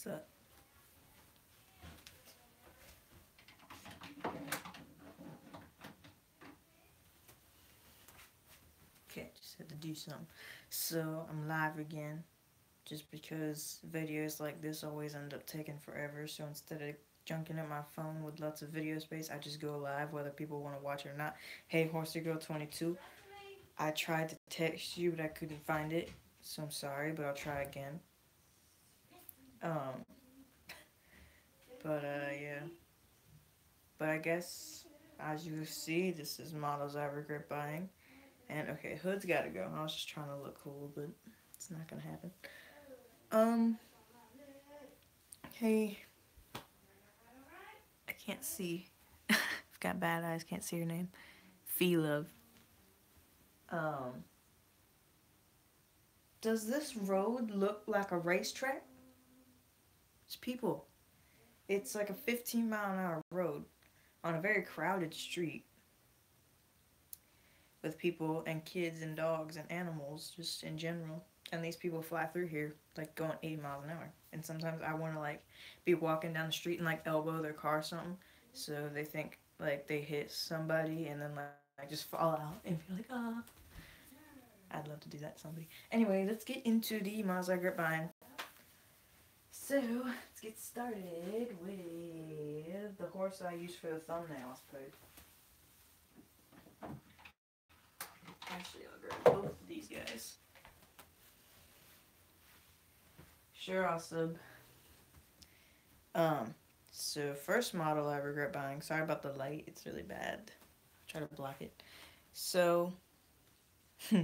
So. Okay, just had to do something. So I'm live again, just because videos like this always end up taking forever. So instead of junking at my phone with lots of video space, I just go live whether people want to watch or not. Hey, Horsey Girl 22. I tried to text you, but I couldn't find it, so I'm sorry, but I'll try again. Um, but uh, yeah. But I guess, as you see, this is models I regret buying. And okay, hood's gotta go. I was just trying to look cool, but it's not gonna happen. Um, hey, I can't see. I've got bad eyes, can't see your name. Fee Love. Um, does this road look like a racetrack? It's people. It's like a 15 mile an hour road on a very crowded street with people and kids and dogs and animals just in general. And these people fly through here like going 80 miles an hour. And sometimes I want to like be walking down the street and like elbow their car or something. So they think like they hit somebody and then like I just fall out and be like, ah. I'd love to do that to somebody. Anyway, let's get into the Grip buying. So, let's get started with the horse I used for the thumbnail, I suppose. Actually, I'll grab both of these guys. Sure, I'll sub. Um, so first model I regret buying. Sorry about the light, it's really bad. I'll try to block it. So,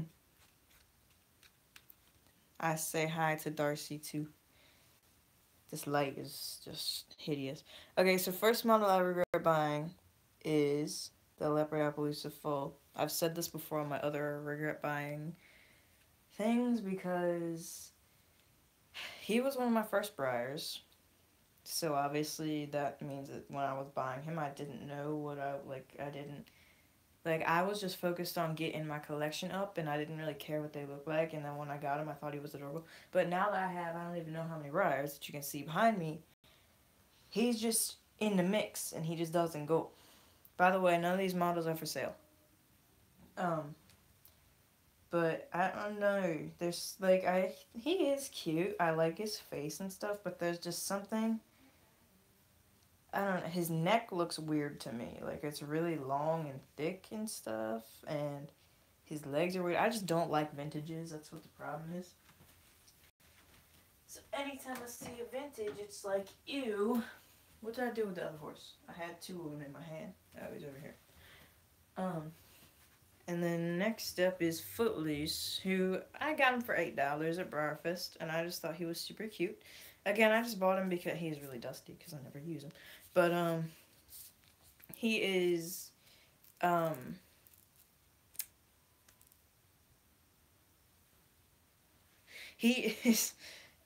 I say hi to Darcy too. This light is just hideous. Okay, so first model I regret buying is the Leopard Appaloosa Full. I've said this before on my other regret buying things because he was one of my first Breyers. So obviously that means that when I was buying him, I didn't know what I, like, I didn't like I was just focused on getting my collection up and I didn't really care what they looked like and then when I got him I thought he was adorable. But now that I have I don't even know how many Breyers that you can see behind me, he's just in the mix and he just doesn't go. By the way, none of these models are for sale. Um but I don't know. There's like I he is cute. I like his face and stuff, but there's just something I don't know, his neck looks weird to me. Like it's really long and thick and stuff and his legs are weird. I just don't like vintages. That's what the problem is. So anytime I see a vintage, it's like, ew. What did I do with the other horse? I had two of them in my hand. Oh, he's over here. Um, and then next up is Footloose, who I got him for $8 at Breyerfest, and I just thought he was super cute. Again, I just bought him because he's really dusty, because I never use him. But um he is um he is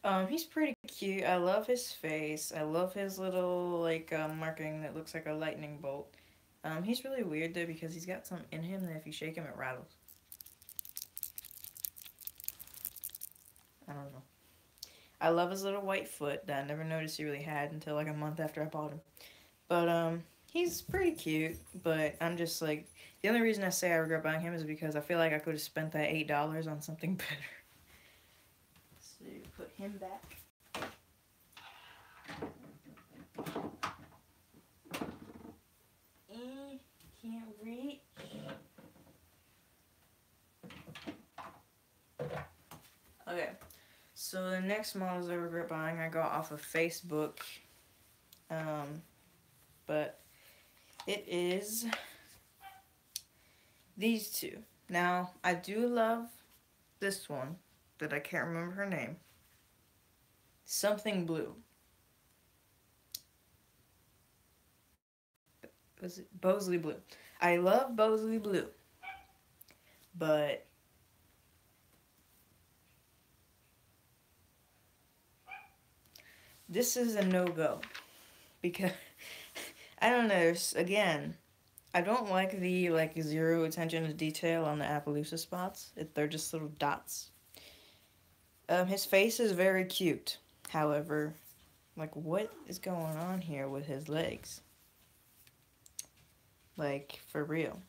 um he's pretty cute. I love his face. I love his little like um, marking that looks like a lightning bolt. Um he's really weird though because he's got some in him that if you shake him it rattles. I don't know. I love his little white foot that I never noticed he really had until like a month after I bought him. But um, he's pretty cute. But I'm just like the only reason I say I regret buying him is because I feel like I could have spent that eight dollars on something better. So put him back. E can't reach. Okay. So the next models I regret buying I got off of Facebook. Um, but it is these two. Now, I do love this one that I can't remember her name. Something blue. Was it Bosley Blue? I love Bosley Blue. But this is a no-go because I don't know again I don't like the like zero attention to detail on the Appaloosa spots it, they're just little dots um, his face is very cute however Like, what is going on here with his legs? Like, for real.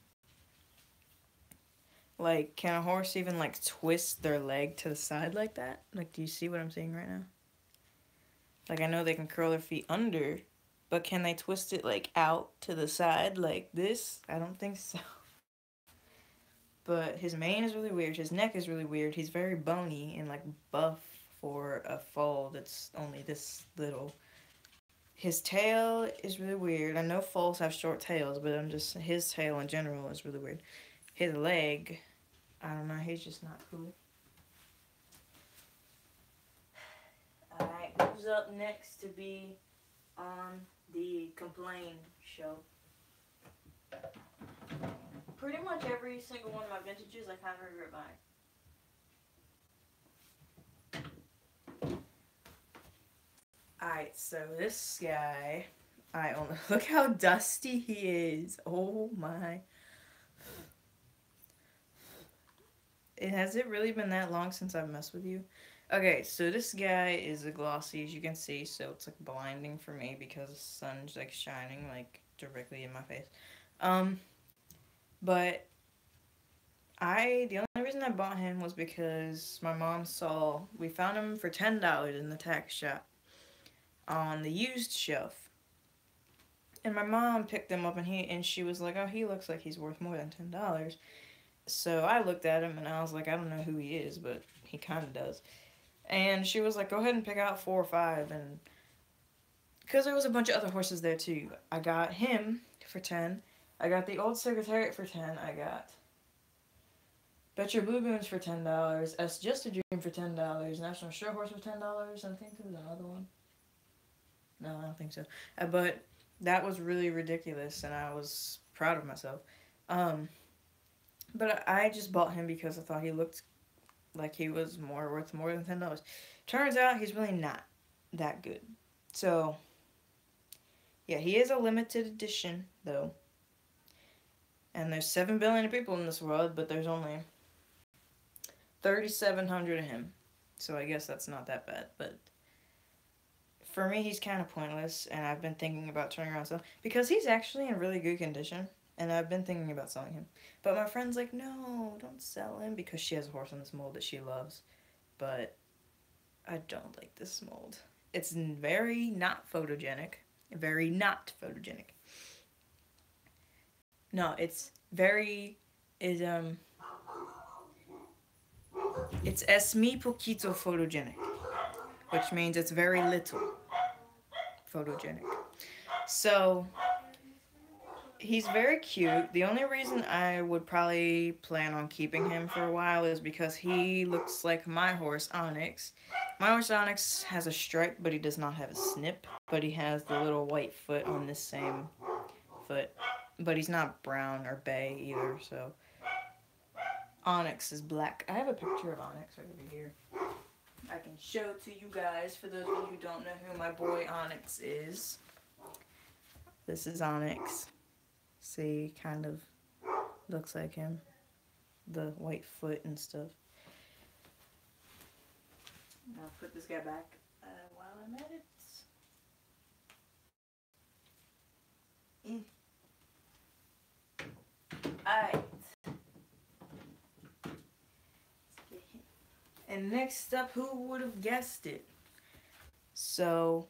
Like, can a horse even, like, twist their leg to the side like that? Like, do you see what I'm saying right now? Like, I know they can curl their feet under, but can they twist it, like, out to the side like this? I don't think so. But his mane is really weird. His neck is really weird. He's very bony and, like, buff for a foal that's only this little. His tail is really weird. I know foals have short tails, but I'm just his tail in general is really weird. His leg, I don't know, he's just not cool. Alright, who's up next to be on the complain show? Pretty much every single one of my vintages I kind of regret buying. Alright, so this guy, I only look how dusty he is. Oh my. It has it really been that long since I've messed with you? Okay, so this guy is a glossy, as you can see, so it's like blinding for me because the sun's like shining like directly in my face. Um, but I the only reason I bought him was because my mom saw we found him for ten dollars in the tax shop on the used shelf. And my mom picked him up and he and she was like, "Oh, he looks like he's worth more than ten dollars." So I looked at him and I was like, "I don't know who he is, but he kind of does." And she was like, "Go ahead and pick out four or five. and because there was a bunch of other horses there too. I got him for ten. I got the old Secretariat for ten. I got Bet Your Blue Moons for ten dollars. S Just a Dream for ten dollars. National Show Horse for ten dollars. I think there was another one. No, I don't think so. Uh, but that was really ridiculous, and I was proud of myself. Um, but I just bought him because I thought he looked like he was more worth more than ten dollars. Turns out he's really not that good. So yeah, he is a limited edition though. And there's seven billion people in this world, but there's only thirty seven hundred of him. So I guess that's not that bad, but for me, he's kind of pointless, and I've been thinking about turning around selling because he's actually in really good condition, and I've been thinking about selling him. But my friend's like, no, don't sell him because she has a horse in this mold that she loves, but I don't like this mold. It's very not photogenic, very not photogenic. No, it's very is um. It's es poquito photogenic, which means it's very little photogenic. So he's very cute. The only reason I would probably plan on keeping him for a while is because he looks like my horse Onyx. My horse Onyx has a stripe, but he does not have a snip. But he has the little white foot on this same foot. But he's not brown or bay either, so Onyx is black. I have a picture of Onyx right over here. I can show to you guys, for those of you who don't know who my boy Onyx is. This is Onyx. See, kind of looks like him. The white foot and stuff. I'll put this guy back uh, while I'm at it. Mm. Alright. And next up, who would have guessed it? So,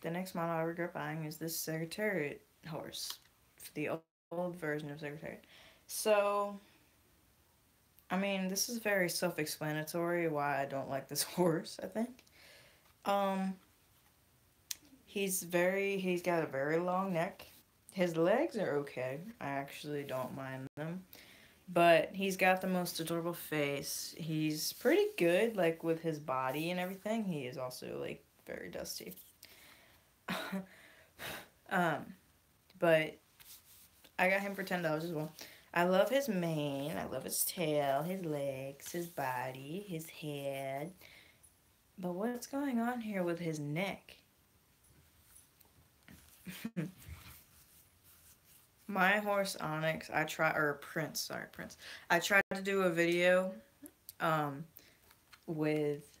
the next model I regret buying is this Secretariat horse. The old version of Secretariat. So, I mean, this is very self-explanatory why I don't like this horse, I think. Um, he's very, he's got a very long neck. His legs are okay. I actually don't mind them. But he's got the most adorable face. He's pretty good, like, with his body and everything. He is also, like, very dusty. um, but I got him for $10 as well. I love his mane. I love his tail, his legs, his body, his head. But what's going on here with his neck? My horse Onyx, I try or Prince, sorry, Prince. I tried to do a video um with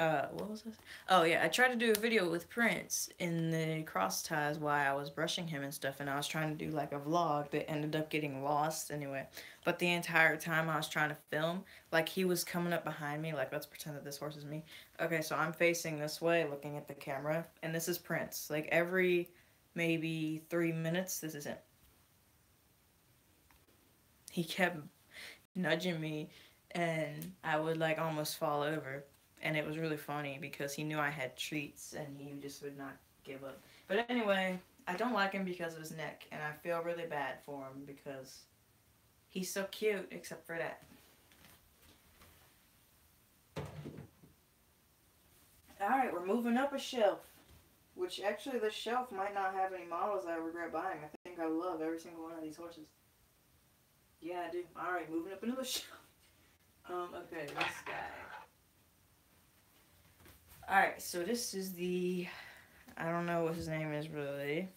uh, what was this? Oh yeah, I tried to do a video with Prince in the cross ties while I was brushing him and stuff, and I was trying to do like a vlog that ended up getting lost anyway. But the entire time I was trying to film, like he was coming up behind me, like let's pretend that this horse is me. Okay, so I'm facing this way, looking at the camera, and this is Prince. Like every maybe three minutes, this is him. He kept nudging me, and I would like almost fall over and it was really funny because he knew I had treats and he just would not give up. But anyway, I don't like him because of his neck, and I feel really bad for him because he's so cute, except for that. Alright, we're moving up a shelf. Which actually, this shelf might not have any models I regret buying. I think I love every single one of these horses. Yeah, I do. Alright, moving up another shelf. Um, okay, this guy. So this is the, I don't know what his name is really.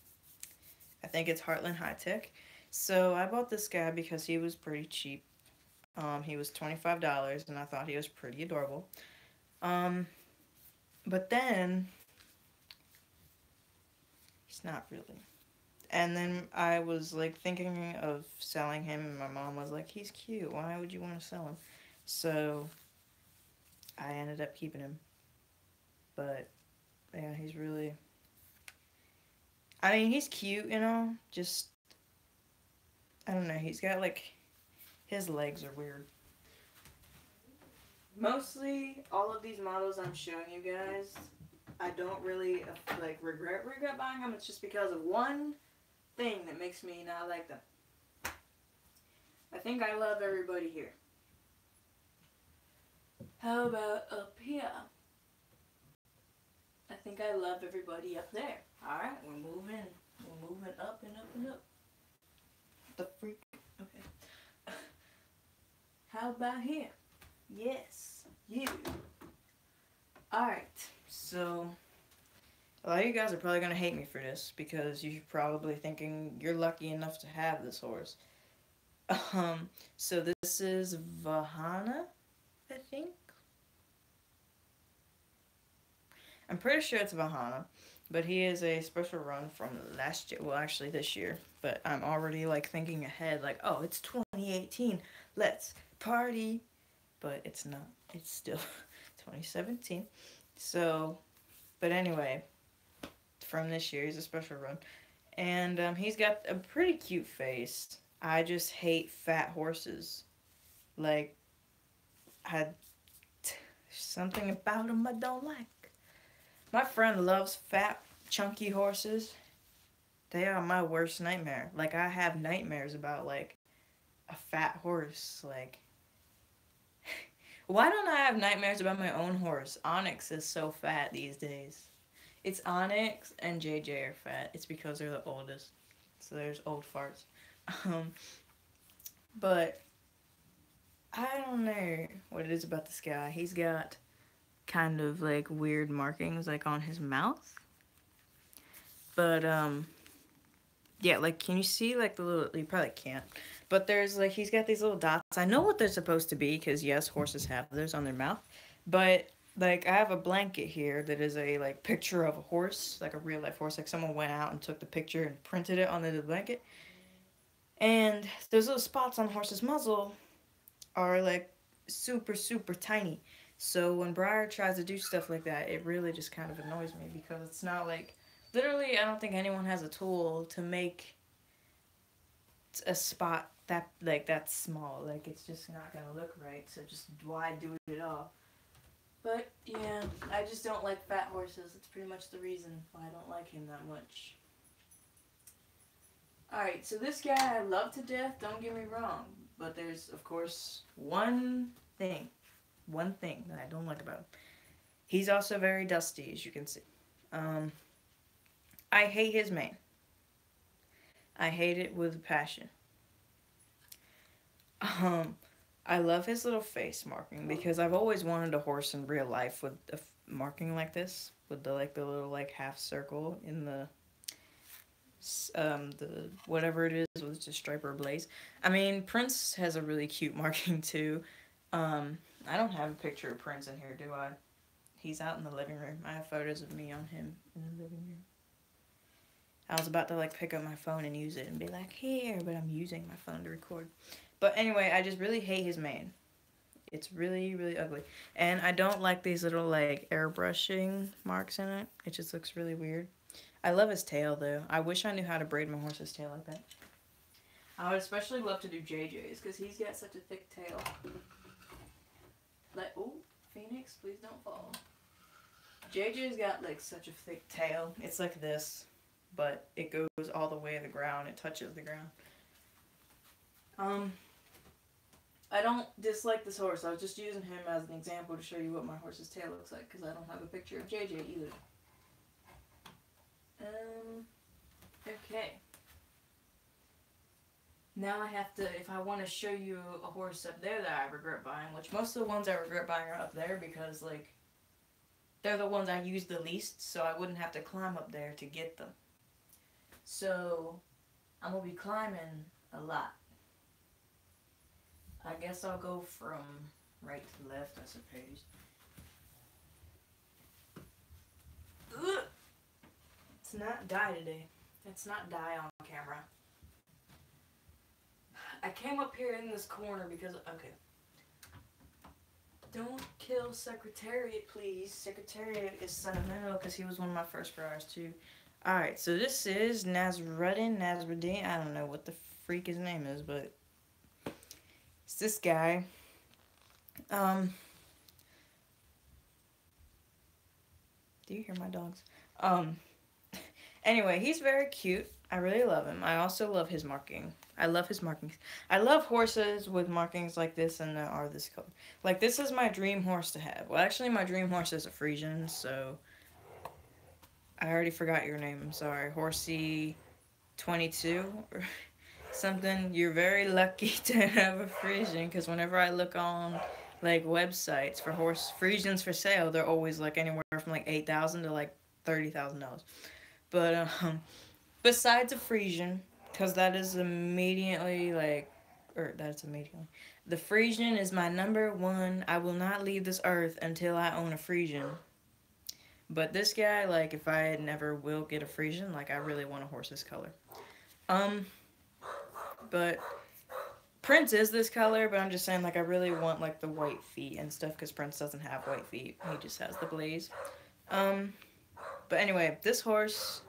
I think it's Heartland High Tech. So I bought this guy because he was pretty cheap. Um, he was $25 and I thought he was pretty adorable. Um, but then, he's not really. And then I was like thinking of selling him and my mom was like, he's cute. Why would you want to sell him? So I ended up keeping him. But yeah, he's really. I mean, he's cute, you know. Just I don't know. He's got like his legs are weird. Mostly, all of these models I'm showing you guys, I don't really like regret regret buying them. It's just because of one thing that makes me not like them. I think I love everybody here. How about up here? I think I love everybody up there. Alright, we're moving. We're moving up and up and up. The freak. Okay. How about here? Yes, you. Alright, so a lot of you guys are probably going to hate me for this because you're probably thinking you're lucky enough to have this horse. Um, so this is Vahana, I think. I'm pretty sure it's Vahana, but he is a special run from last year. Well, actually this year, but I'm already like thinking ahead, like, oh, it's 2018. Let's party. But it's not. It's still 2017. So, but anyway, from this year, he's a special run. And um, he's got a pretty cute face. I just hate fat horses. Like, I, something about him I don't like. My friend loves fat, chunky horses. They are my worst nightmare. Like, I have nightmares about, like, a fat horse. Like, why don't I have nightmares about my own horse? Onyx is so fat these days. It's Onyx and JJ are fat. It's because they're the oldest. So there's old farts. Um, but I don't know what it is about this guy. He's got kind of like weird markings like on his mouth. But um yeah, like can you see like the little you probably can't. But there's like he's got these little dots. I know what they're supposed to be cuz yes, horses have those on their mouth. But like I have a blanket here that is a like picture of a horse, like a real life horse. Like someone went out and took the picture and printed it on the blanket. And those little spots on the horse's muzzle are like super super tiny. So when Breyer tries to do stuff like that, it really just kind of annoys me because it's not like literally I don't think anyone has a tool to make a spot that like that small. Like it's just not gonna look right. So just why do it at all? But yeah, I just don't like fat horses. It's pretty much the reason why I don't like him that much. Alright, so this guy I love to death, don't get me wrong. But there's, of course, one thing one thing that I don't like about him. He's also very dusty, as you can see. Um, I hate his mane. I hate it with passion. Um, I love his little face marking because I've always wanted a horse in real life with a marking like this, with the like the little like half circle in the um the whatever it is with the stripe or blaze. I mean, Prince has a really cute marking too. Um, I don't have a picture of Prince in here, do I? he's out in the living room. I have photos of me on him in the living room. I was about to like pick up my phone and use it and be like, here, but I'm using my phone to record. But anyway, I just really hate his mane. It's really, really ugly. And I don't like these little like airbrushing marks in it. It just looks really weird. I love his tail though. I wish I knew how to braid my horse's tail like that. I would especially love to do JJ's because he's got such a thick tail. Like, oh, Phoenix, please don't fall. JJ's got like such a thick tail. It's like this, but it goes all the way to the ground. It touches the ground. Um, I don't dislike this horse. I was just using him as an example to show you what my horse's tail looks like because I don't have a picture of JJ either. Um, okay. Now I have to, if I want to show you a horse up there that I regret buying, which most of the ones I regret buying are up there because, like, they're the ones I use the least, so I wouldn't have to climb up there to get them. So, I'm going to be climbing a lot. I guess I'll go from right to left, I suppose. Ugh. It's not die today. It's not die on camera. I came up here in this corner because, okay. Don't kill Secretariat, please. Secretariat is sentimental because he was one of my first riders, too. Alright, so this is Nasruddin, Nasruddin. I don't know what the freak his name is, but it's this guy. Um, do you hear my dogs? Um, anyway, he's very cute. I really love him. I also love his marking. I love his markings. I love horses with markings like this and that are this color. Like, this is my dream horse to have. Well, actually, my dream horse is a Friesian, so... I already forgot your name. I'm sorry. Horsey 22 or something. You're very lucky to have a Friesian because whenever I look on like websites for horse Friesians for sale, they're always like anywhere from like 8000 to like $30,000. But um, besides a Friesian, because that is immediately like, or that's immediately, the Friesian is my number one. I will not leave this earth until I own a Friesian. But this guy, like, if I never will get a Friesian, like, I really want a horse's color. Um, but Prince is this color, but I'm just saying, like, I really want, like, the white feet and stuff, because Prince doesn't have white feet. He just has the blaze. Um, but anyway, this horse,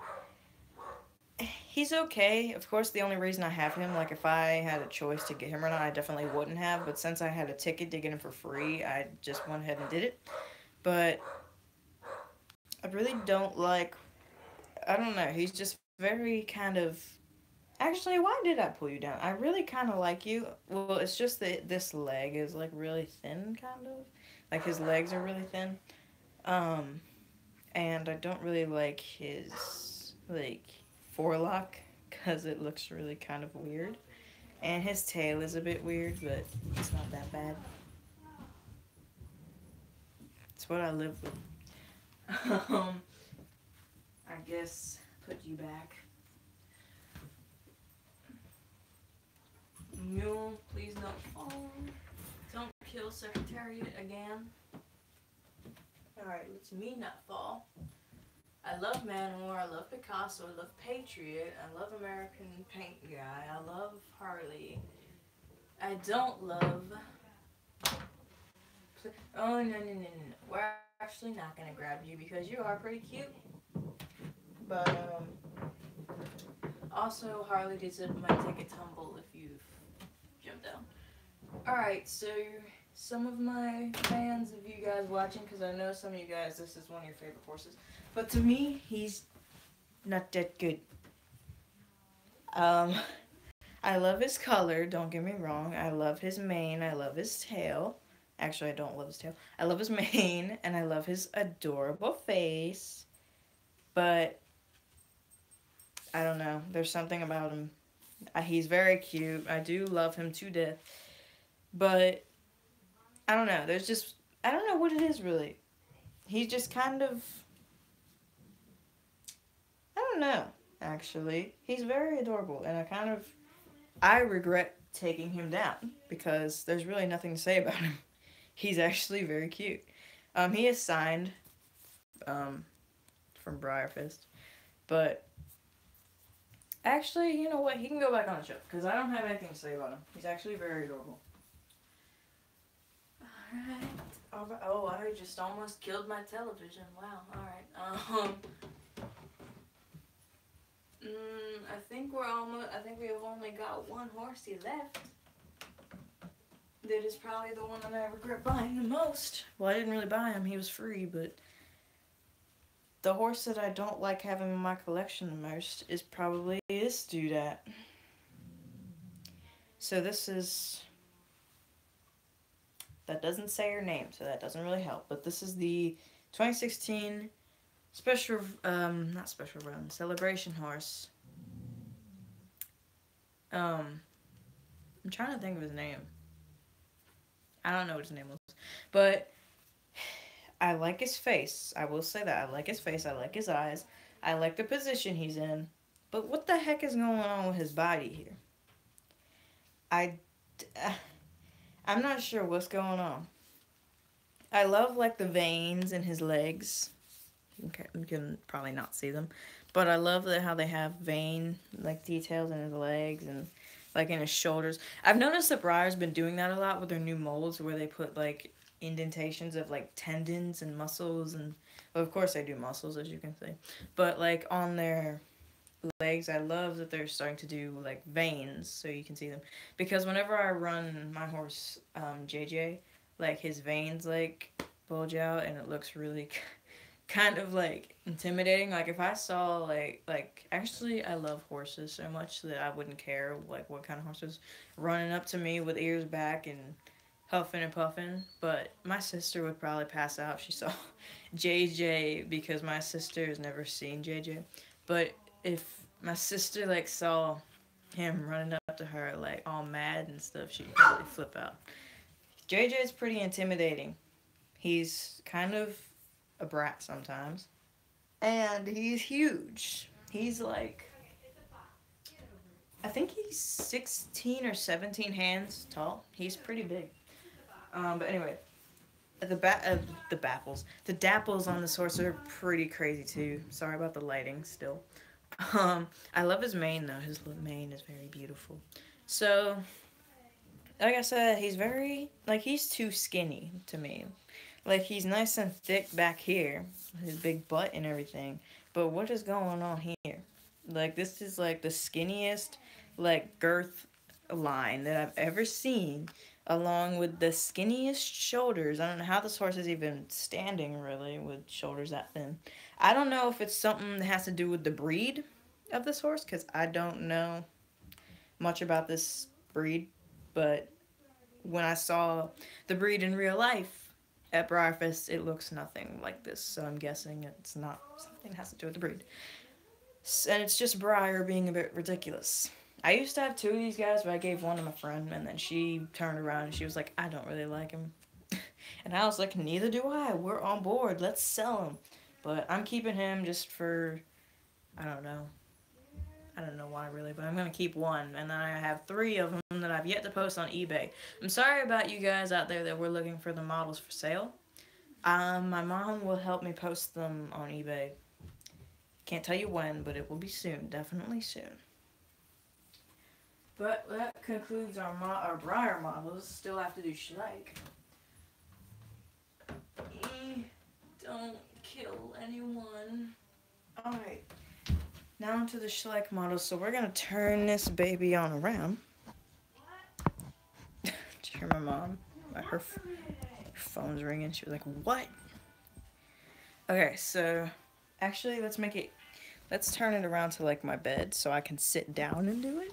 he's okay. Of course, the only reason I have him, like, if I had a choice to get him or not, I definitely wouldn't have. But since I had a ticket to get him for free, I just went ahead and did it. But I really don't like, I don't know, he's just very kind of Actually, why did I pull you down? I really kind of like you. Well, it's just that this leg is like really thin, kind of. Like his legs are really thin. Um, and I don't really like his like forelock because it looks really kind of weird. And his tail is a bit weird, but it's not that bad. It's what I live with. um, I guess put you back. Mule, please don't fall. Don't kill Secretariat again. Alright, let's me not fall. I love Man o' War, I love Picasso, I love Patriot, I love American Paint Guy, I love Harley. I don't love... Oh, no, no, no, no. We're actually not going to grab you because you are pretty cute. But, um... Also, Harley Davidson might take a tumble if you've down. Alright, so some of my fans of you guys watching, because I know some of you guys, this is one of your favorite horses. But to me, he's not that good. Um, I love his color, don't get me wrong. I love his mane, I love his tail. Actually, I don't love his tail. I love his mane, and I love his adorable face. But, I don't know. There's something about him uh, he's very cute. I do love him to death. But I don't know. There's just I don't know what it is really. He's just kind of I don't know, actually. He's very adorable and I kind of I regret taking him down because there's really nothing to say about him. He's actually very cute. Um, he is signed, um, from Breyerfest, but actually, you know what? He can go back on the show because I don't have anything to say about him. He's actually very adorable. All right. Oh, I just almost killed my television. Wow. All right. Um. Mm, I think we're almost. I think we have only got one horsey left. That is probably the one that I regret buying the most. Well, I didn't really buy him. He was free, but the horse that I don't like having in my collection the most is probably this Doodat. So this is that doesn't say her name, so that doesn't really help. But this is the 2016 special, um, not special run, celebration horse. Um, I'm trying to think of his name. I don't know what his name was, but I like his face. I will say that I like his face. I like his eyes. I like the position he's in. But what the heck is going on with his body here? I, I'm not sure what's going on. I love like the veins in his legs. Okay, you can probably not see them, but I love that how they have vein like details in his legs and like in his shoulders. I've noticed that Breyer's been doing that a lot with their new molds where they put like indentations of like tendons and muscles and well, of course they do muscles as you can see, but like on their legs I love that they're starting to do like veins so you can see them because whenever I run my horse um, JJ like his veins like bulge out and it looks really kind of like intimidating. Like if I saw like like actually I love horses so much that I wouldn't care like what kind of horses running up to me with ears back and huffing and puffing. But my sister would probably pass out if she saw JJ because my sister has never seen JJ. But if my sister like saw him running up to her like all mad and stuff, she'd probably flip out. JJ is pretty intimidating. He's kind of a brat sometimes. And he's huge. He's like, I think he's 16 or 17 hands tall. He's pretty big. Um, but anyway, the ba- uh, the baffles, the dapples on this horse are pretty crazy too. Sorry about the lighting still. Um, I love his mane though. His mane is very beautiful. So, like I said, he's very like he's too skinny to me. Like he's nice and thick back here, his big butt and everything. But what is going on here? Like this is like the skinniest like girth line that I've ever seen along with the skinniest shoulders. I don't know how this horse is even standing really with shoulders that thin. I don't know if it's something that has to do with the breed of this horse because I don't know much about this breed, but when I saw the breed in real life, at Breyerfest, it looks nothing like this, so I'm guessing it's not something that has to do with the breed. And it's just Breyer being a bit ridiculous. I used to have two of these guys, but I gave one to my friend, and then she turned around and she was like, I don't really like him. and I was like, neither do I. We're on board. Let's sell him. But I'm keeping him just for, I don't know, I don't know why really, but I'm going to keep one. And then I have three of them that I've yet to post on eBay. I'm sorry about you guys out there that were looking for the models for sale. Um, my mom will help me post them on eBay. Can't tell you when, but it will be soon. Definitely soon. But that concludes our mo our Breyer models. Still have to do Schleich. don't kill anyone. Alright. Now onto the Schleich model. So we're going to turn this baby on around. Did you hear my mom? Her, her phone's ringing. She was like, what? Okay, so actually let's make it, let's turn it around to like my bed so I can sit down and do it.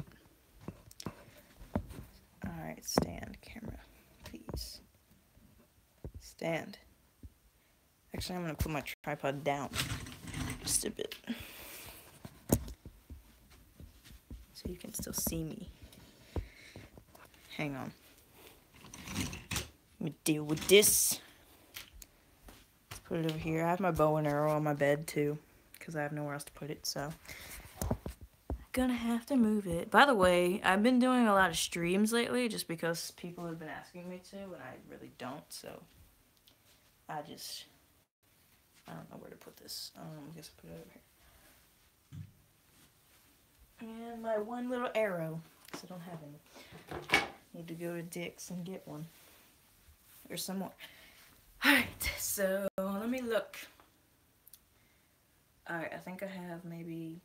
Alright, stand camera, please. Stand. Actually, I'm going to put my tripod down just a bit. so you can still see me. Hang on. Let me deal with this. Let's put it over here. I have my bow and arrow on my bed too, because I have nowhere else to put it, so. Gonna have to move it. By the way, I've been doing a lot of streams lately just because people have been asking me to, and I really don't, so. I just, I don't know where to put this. Um, I guess I'll put it over here. And my one little arrow, because I don't have any. Need to go to Dick's and get one. There's some more. Alright, so let me look. Alright, I think I have maybe...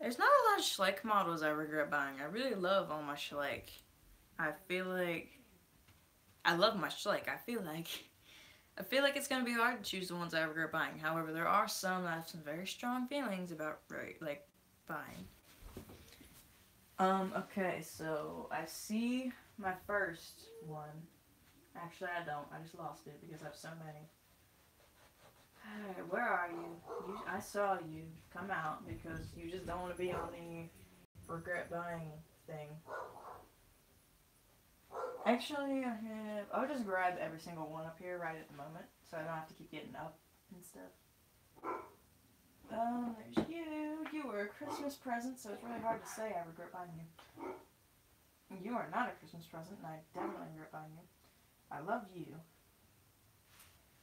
There's not a lot of Schleich models I regret buying. I really love all my Schleich. I feel like... I love my Schleich. I feel like... I feel like it's going to be hard to choose the ones I regret buying. However, there are some that have some very strong feelings about, right, like, buying. Um, okay, so I see my first one. Actually, I don't. I just lost it because I have so many. Where are you? you? I saw you come out because you just don't want to be on the regret buying thing. Actually, I have. I'll just grab every single one up here right at the moment, so I don't have to keep getting up and stuff. Oh, there's you. You were a Christmas present, so it's really hard to say I regret buying you. You are not a Christmas present, and I definitely regret buying you. I love you.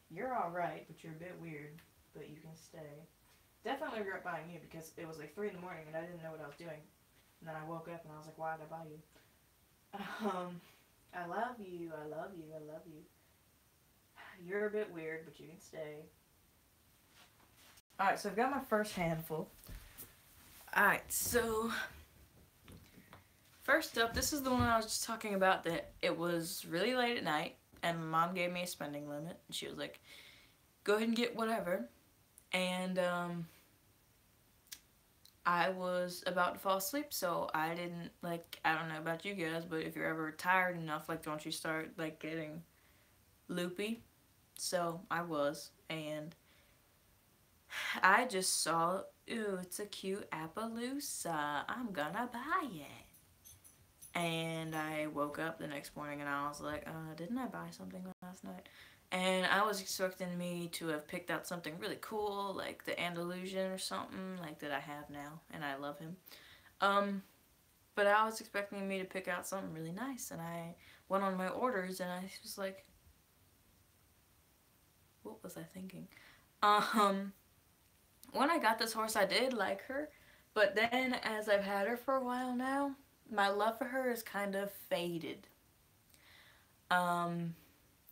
You're alright, but you're a bit weird, but you can stay. Definitely regret buying you because it was like 3 in the morning and I didn't know what I was doing. And then I woke up and I was like, why did I buy you? Um, I love you, I love you, I love you. You're a bit weird, but you can stay. Alright, so I've got my first handful. Alright, so first up, this is the one I was just talking about that it was really late at night and mom gave me a spending limit. And she was like, go ahead and get whatever. And um, I was about to fall asleep, so I didn't, like, I don't know about you guys, but if you're ever tired enough, like, don't you start, like, getting loopy? So I was, and I just saw, ooh, it's a cute Appaloosa. I'm gonna buy it. And I woke up the next morning and I was like, uh, didn't I buy something last night? And I was expecting me to have picked out something really cool, like the Andalusian or something, like that I have now, and I love him. Um, but I was expecting me to pick out something really nice, and I went on my orders, and I was like, what was I thinking? Um, when I got this horse, I did like her, but then as I've had her for a while now, my love for her is kind of faded. Um,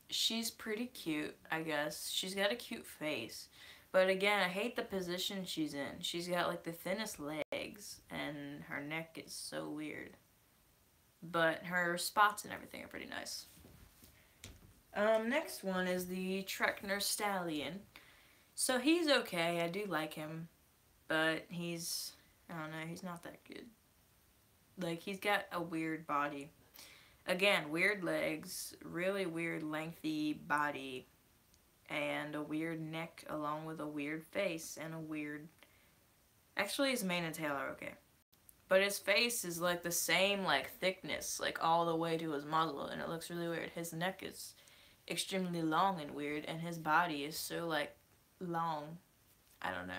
she's pretty cute, I guess. She's got a cute face. But again, I hate the position she's in. She's got like the thinnest legs and her neck is so weird. But her spots and everything are pretty nice. Um, next one is the Trakehner Stallion. So he's okay, I do like him, but he's, I don't know, he's not that good. Like, he's got a weird body. Again, weird legs, really weird lengthy body, and a weird neck along with a weird face and a weird... Actually, his mane and tail are okay. But his face is like the same like thickness, like all the way to his muzzle, and it looks really weird. His neck is extremely long and weird, and his body is so like long. I don't know.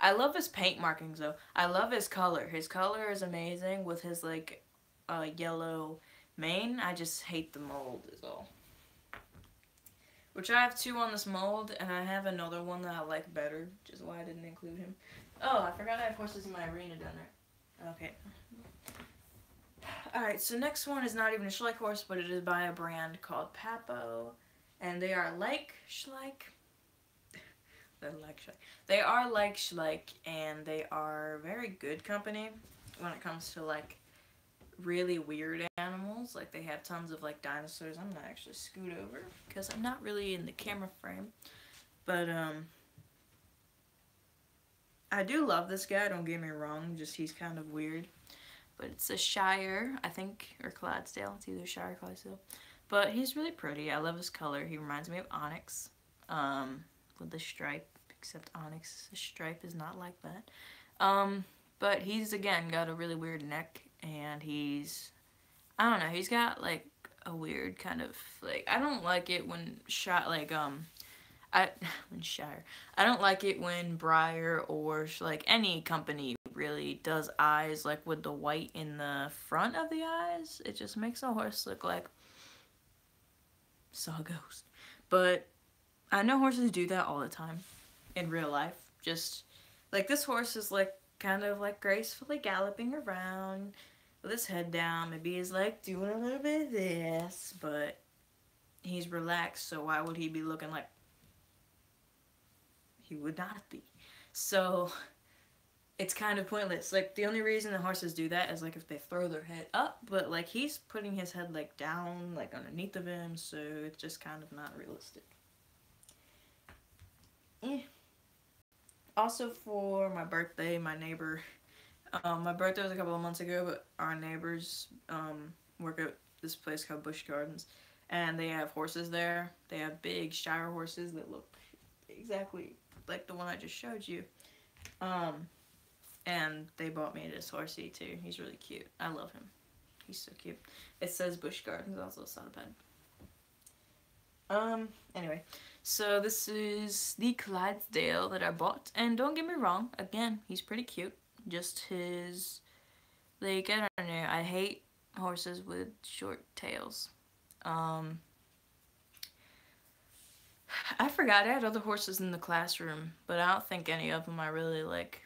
I love his paint markings though. I love his color. His color is amazing with his like uh, yellow mane. I just hate the mold is all. Which I have two on this mold and I have another one that I like better, which is why I didn't include him. Oh, I forgot I have horses in my arena down there. Okay. Alright, so next one is not even a Schleich horse, but it is by a brand called Papo. And they are like Schleich, they're like Schleich. They are like Schleich, and they are very good company when it comes to like really weird animals. Like they have tons of like dinosaurs. I'm gonna actually scoot over because I'm not really in the camera frame. But um I do love this guy, don't get me wrong, just he's kind of weird. But it's a Shire, I think, or Clydesdale. It's either Shire or Clydesdale. But he's really pretty. I love his color. He reminds me of Onyx. Um, with the stripe, except Onyx stripe is not like that. Um, but he's, again, got a really weird neck, and he's, I don't know, he's got, like, a weird kind of, like, I don't like it when shot, like, um, I, when Shire, I don't like it when Breyer or, like, any company really does eyes, like, with the white in the front of the eyes. It just makes a horse look like saw a ghost. But I know horses do that all the time in real life. Just like this horse is like kind of like gracefully galloping around with his head down. Maybe he's like doing a little bit of this, but he's relaxed, so why would he be looking like he would not be? So it's kind of pointless. Like the only reason the horses do that is like if they throw their head up, but like he's putting his head like down, like underneath of him, so it's just kind of not realistic. Eh. Also for my birthday, my neighbor, um, my birthday was a couple of months ago, but our neighbors um, work at this place called Busch Gardens, and they have horses there. They have big Shire horses that look exactly like the one I just showed you. Um, and they bought me this horsey too. He's really cute. I love him. He's so cute. It says Busch Gardens also a pet. Um, anyway. So this is the Clydesdale that I bought. And don't get me wrong, again, he's pretty cute. Just his, like, I don't know, I hate horses with short tails. Um, I forgot I had other horses in the classroom, but I don't think any of them I really, like,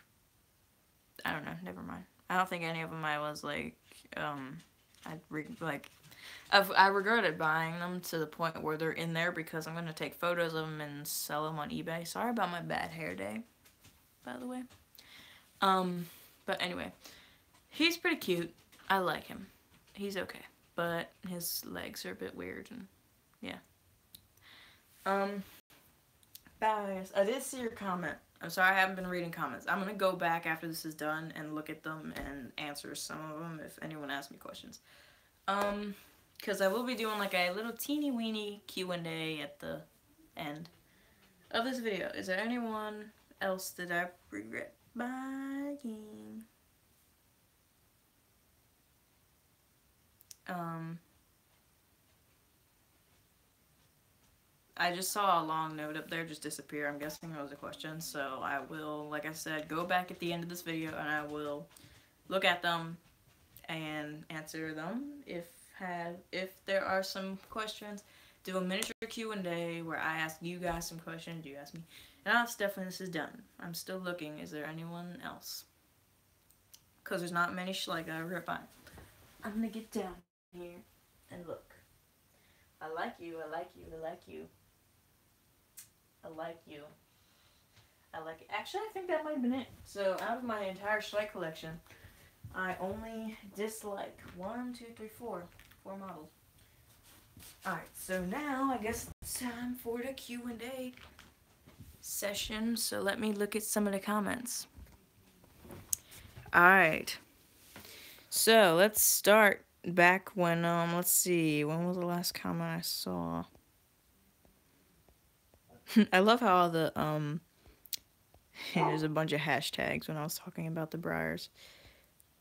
I don't know. Never mind. I don't think any of them I was like, um, I like, I've, I regretted buying them to the point where they're in there because I'm gonna take photos of them and sell them on eBay. Sorry about my bad hair day, by the way. Um, but anyway, he's pretty cute. I like him. He's okay, but his legs are a bit weird and yeah. Um, guys, I did see your comment I'm sorry I haven't been reading comments. I'm to go back after this is done and look at them and answer some of them if anyone asks me questions. Um, because I will be doing like a little teeny weeny Q&A at the end of this video. Is there anyone else that I regret buying? Um... I just saw a long note up there just disappear. I'm guessing it was a question. So I will, like I said, go back at the end of this video and I will look at them and answer them if have if there are some questions. Do a miniature Q&A where I ask you guys some questions, you ask me. And Stephanie, this is done. I'm still looking. Is there anyone else? Because there's not many like uh, I rip on. I'm going to get down here and look. I like you, I like you, I like you. I like you. I like it. Actually, I think that might have been it. So, out of my entire Schleich collection, I only dislike one, two, three, four. Four models. Alright, so now I guess it's time for the Q&A session. So let me look at some of the comments. Alright. So, let's start back when, um, let's see, when was the last comment I saw? I love how all the um there's a bunch of hashtags when I was talking about the Breyers.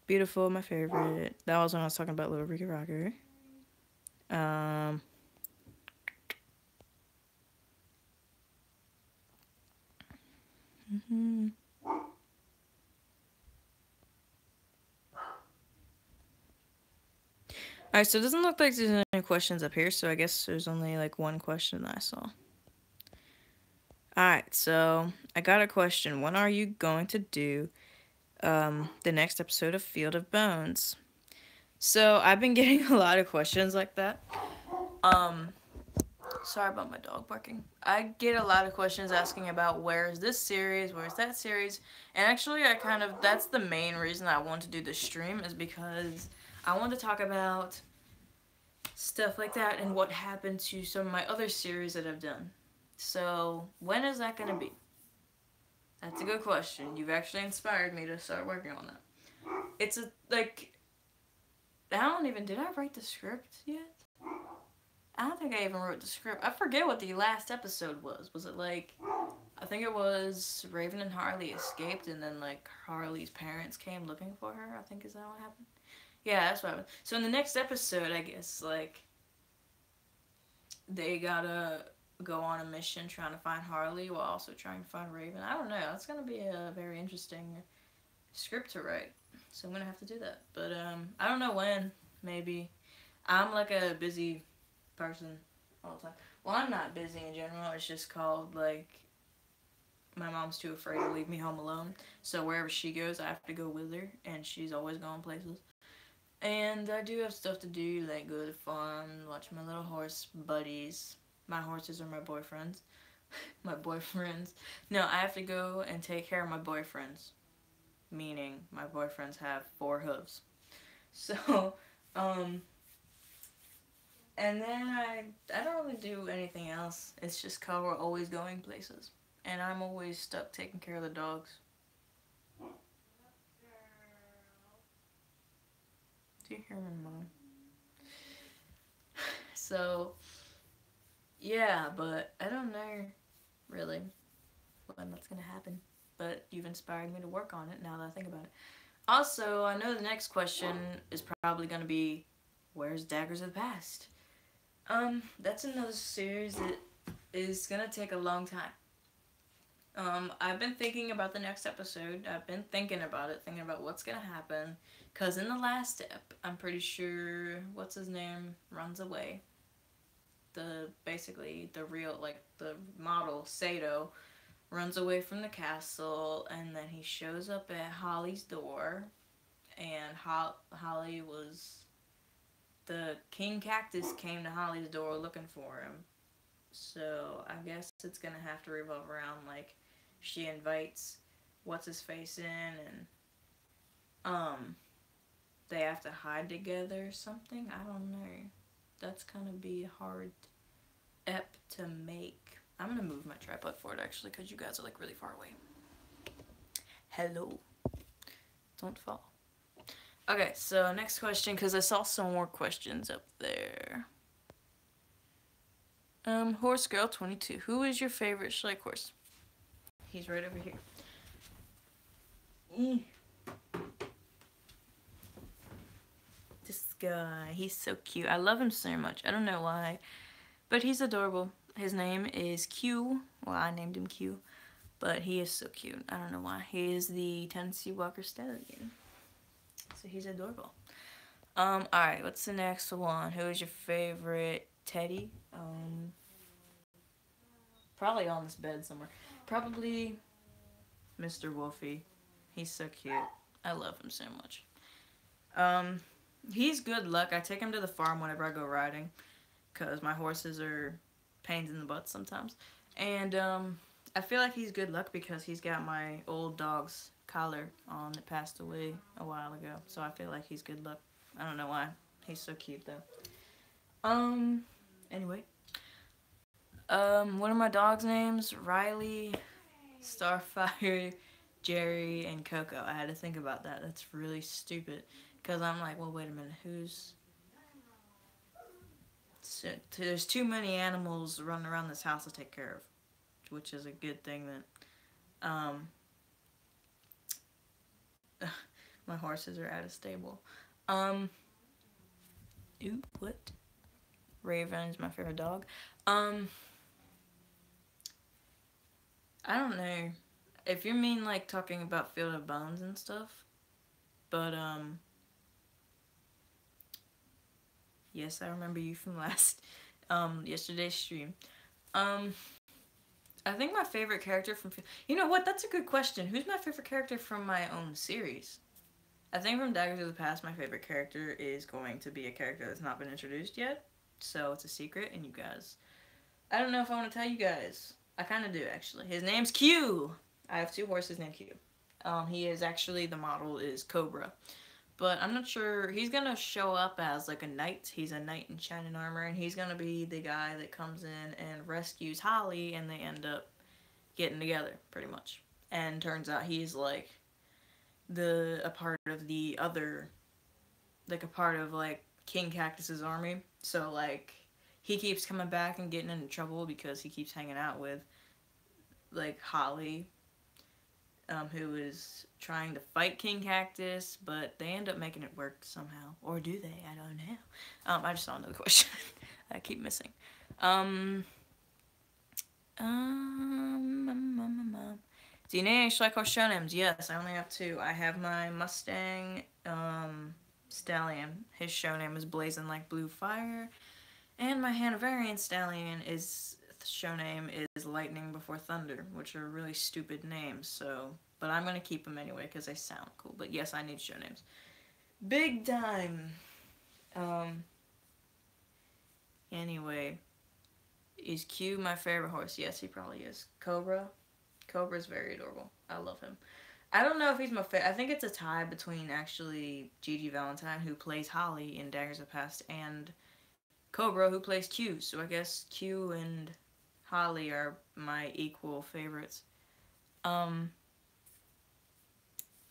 Beautiful, my favorite. That was when I was talking about Little Ricky Rocker. Um Mm-hmm. Alright, so it doesn't look like there's any questions up here, so I guess there's only like one question that I saw. Alright, so I got a question. When are you going to do um, the next episode of Field of Bones? So I've been getting a lot of questions like that. Um, sorry about my dog barking. I get a lot of questions asking about where is this series, where is that series, and actually I kind of, that's the main reason I want to do the stream is because I want to talk about stuff like that and what happened to some of my other series that I've done. So, when is that going to be? That's a good question. You've actually inspired me to start working on that. It's a, like, I don't even, did I write the script yet? I don't think I even wrote the script. I forget what the last episode was. Was it like, I think it was Raven and Harley escaped and then like Harley's parents came looking for her. I think is that what happened? Yeah, that's what happened. So in the next episode, I guess, like, they gotta go on a mission trying to find Harley while also trying to find Raven. I don't know. It's gonna be a very interesting script to write. So I'm gonna have to do that. But um, I don't know when. Maybe. I'm like a busy person all the time. Well, I'm not busy in general. It's just called like my mom's too afraid to leave me home alone. So wherever she goes, I have to go with her, and she's always going places. And I do have stuff to do, like go to the farm, watch my little horse buddies. My horses are my boyfriends. my boyfriends. No, I have to go and take care of my boyfriends. Meaning, my boyfriends have four hooves. So, um, and then I, I don't really do anything else. It's just cause we're always going places. And I'm always stuck taking care of the dogs. Do you hear my mom? So, yeah, but I don't know really when that's gonna happen. But you've inspired me to work on it now that I think about it. Also, I know the next question is probably gonna be, where's Daggers of the Past? Um, that's another series that is gonna take a long time. Um, I've been thinking about the next episode. I've been thinking about it, thinking about what's gonna happen. Cause in the last step, I'm pretty sure what's his name runs away. The basically the real like the model Sato runs away from the castle, and then he shows up at Holly's door, and Ho- Holly was the King Cactus came to Holly's door looking for him. So I guess it's gonna have to revolve around like she invites what's his face in and um they have to hide together or something. I don't know. That's gonna be hard ep to make. I'm gonna move my tripod forward actually because you guys are like really far away. Hello. Don't fall. Okay, so next question because I saw some more questions up there. Um, Horse Girl 22. Who is your favorite Schleich horse? He's right over here. Mm. This guy, he's so cute. I love him so much. I don't know why, but he's adorable. His name is Q. Well, I named him Q, but he is so cute. I don't know why. He is the Tennessee Walker Stallion. So he's adorable. Um, alright, what's the next one? Who is your favorite Teddy? Um, probably on this bed somewhere. Probably Mr. Wolfie. He's so cute. I love him so much. Um, he's good luck. I take him to the farm whenever I go riding. Because my horses are pains in the butt sometimes. And, um, I feel like he's good luck because he's got my old dog's collar on that passed away a while ago. So I feel like he's good luck. I don't know why. He's so cute, though. Um, anyway. Um, what are my dogs' names? Riley, Starfire, Jerry, and Coco. I had to think about that. That's really stupid. Because I'm like, well, wait a minute. Who's... So, there's too many animals running around this house to take care of. Which is a good thing that... Um, my horses are at a stable. Um... Ooh, what? Raven is my favorite dog. Um... I don't know. If you mean like talking about Field of Bones and stuff, but um, yes, I remember you from last um yesterday's stream. Um, I think my favorite character from you know what? That's a good question. Who's my favorite character from my own series? I think from Daggers of the Past, my favorite character is going to be a character that's not been introduced yet, so it's a secret, and you guys. I don't know if I want to tell you guys. I kind of do, actually. His name's Q. I have two horses named Q. Um, he is actually, the model is Cobra. But I'm not sure, he's to show up as like a knight. He's a knight in shining armor, and he's to be the guy that comes in and rescues Holly, and they end up getting together, pretty much. And turns out he's like the, a part of the other, like a part of like King Cactus's army. So like, he keeps coming back and getting into trouble because he keeps hanging out with like Holly, um, who is trying to fight King Cactus, but they end up making it work somehow. Or do they? I don't know. Um, I just saw another question. I keep missing. Um, um, um, um, um. Schleichhorse show names? Yes, I only have two. I have my Mustang um, Stallion. His show name is Blazing Like Blue Fire And my Hanoverian stallion is show name is Lightning Before Thunder, which are really stupid names. So, but I'm gonna keep them anyway because they sound cool. But yes, I need show names. Big time. Um. Anyway, is Q my favorite horse? Yes, he probably is. Cobra. Cobra's very adorable. I love him. I don't know if he's my favorite. I think it's a tie between actually Gigi Valentine, who plays Holly in Daggers of Past, and Cobra, who plays Q. So I guess Q and Holly are my equal favorites. Um,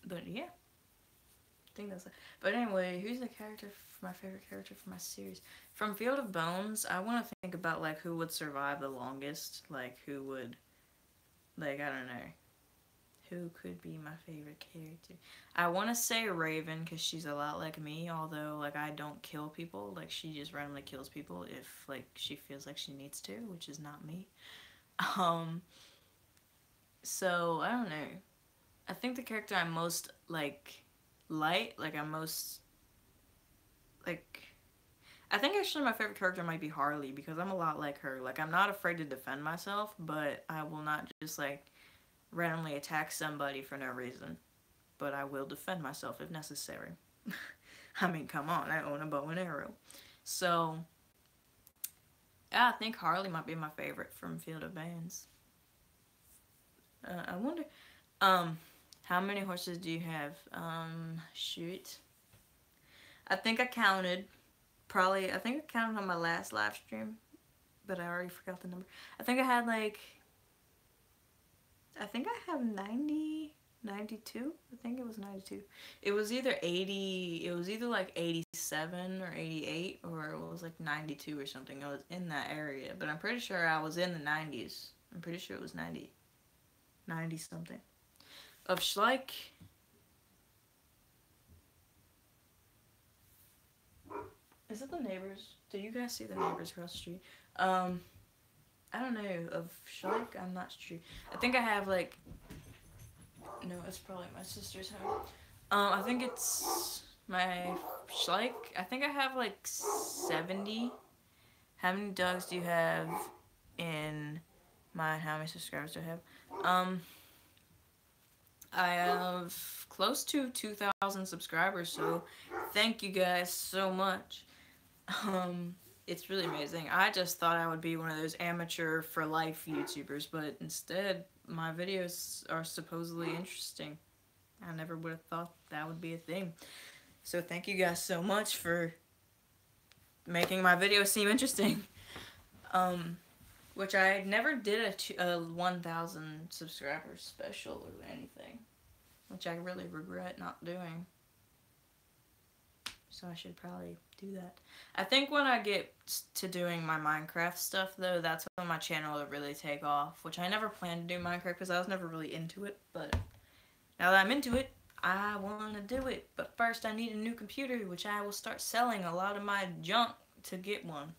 but yeah, I think that's. It. But anyway, who's the character? My favorite character from my series from Field of Bones. I want to think about like who would survive the longest, like who would, like I don't know who could be my favorite character? I want to say Raven because she's a lot like me, although like I don't kill people. Like she just randomly kills people if like she feels like she needs to, which is not me. Um so, I don't know. I think the character I'm most like light, like I'm most like I think actually my favorite character might be Harley because I'm a lot like her. Like I'm not afraid to defend myself, but I will not just like randomly attack somebody for no reason, but I will defend myself if necessary. I mean, come on, I own a bow and arrow. So, I think Harley might be my favorite from Field of Bones. Uh, I wonder, um, how many horses do you have? Um, shoot. I think I counted, probably, I think I counted on my last live stream, but I already forgot the number. I think I had like I think I have 90, 92. I think it was 92. It was either 80, it was either like 87 or 88 or it was like 92 or something. I was in that area, but I'm pretty sure I was in the 90s. I'm pretty sure it was 90. 90 something. Of Schleich. Is it the neighbors? Do you guys see the neighbors across the street? Um, I don't know of Schleich. I'm not sure. I think I have like. No, it's probably my sister's home. Um, I think it's my Schleich. I think I have like 70. How many dogs do you have in mine? How many subscribers do I have? Um, I have close to 2,000 subscribers, so thank you guys so much. Um, it's really amazing. I just thought I would be one of those amateur for life YouTubers, but instead my videos are supposedly interesting. I never would have thought that would be a thing. So thank you guys so much for making my videos seem interesting. Um, which I never did a, a 1,000 subscribers special or anything. Which I really regret not doing so I should probably do that. I think when I get to doing my Minecraft stuff, though, that's when my channel will really take off, which I never planned to do Minecraft because I was never really into it, but now that I'm into it, I want to do it. But first, I need a new computer, which I will start selling a lot of my junk to get one.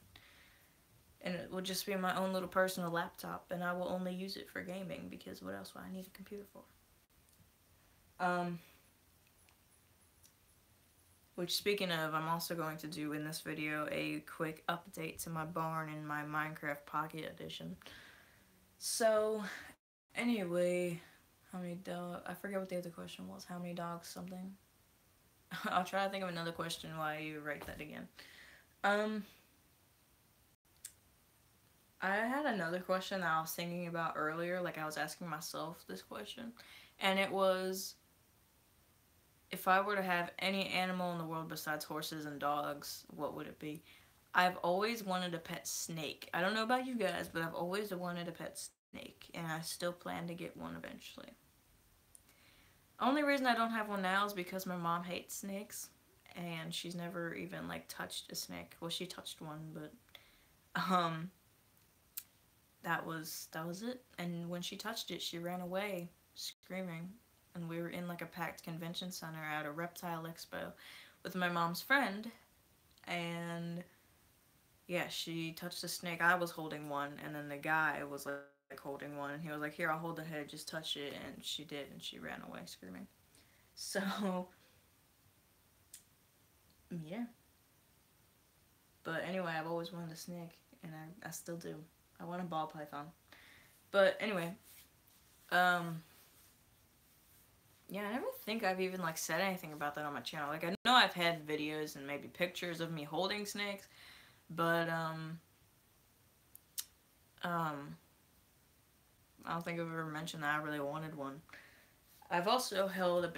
And it will just be my own little personal laptop, and I will only use it for gaming, because what else would I need a computer for? Um... Which, speaking of, I'm also going to do in this video a quick update to my barn in my Minecraft Pocket Edition. So, anyway, how many dogs? I forget what the other question was. How many dogs? Something. I'll try to think of another question while you write that again. Um, I had another question that I was thinking about earlier. Like I was asking myself this question, and it was if I were to have any animal in the world besides horses and dogs, what would it be? I've always wanted a pet snake. I don't know about you guys, but I've always wanted a pet snake, and I still plan to get one eventually. Only reason I don't have one now is because my mom hates snakes, and she's never even, like, touched a snake. Well, she touched one, but, um, that was, that was it. And when she touched it, she ran away, screaming, and we were in like a packed convention center at a reptile expo with my mom's friend and yeah she touched a snake i was holding one and then the guy was like, holding one and he was like here i'll hold the head just touch it and she did and she ran away screaming so yeah But anyway, I've always wanted a snake, and I, I still do. I want a ball python. But anyway, um, yeah, I never think I've even like said anything about that on my channel. Like I know I've had videos and maybe pictures of me holding snakes, but um, um, I don't think I've ever mentioned that I really wanted one. I've also held a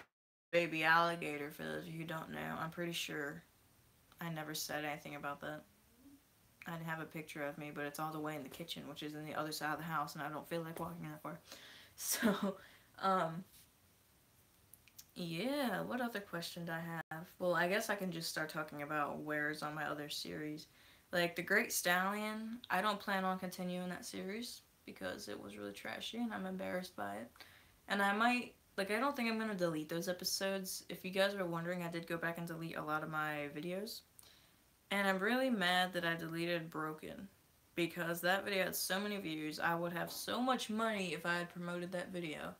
baby alligator, for those of you who don't know. I'm pretty sure I never said anything about that. I didn't have a picture of me, but it's all the way in the kitchen, which is in the other side of the house, and I don't feel like walking that far. So, um, yeah, what other question do I have? Well, I guess I can just start talking about where's on my other series. Like, The Great Stallion, I don't plan on continuing that series because it was really trashy and I'm embarrassed by it. And I might, like, I don't think I'm going to delete those episodes. If you guys were wondering, I did go back and delete a lot of my videos. And I'm really mad that I deleted Broken because that video had so many views. I would have so much money if I had promoted that video,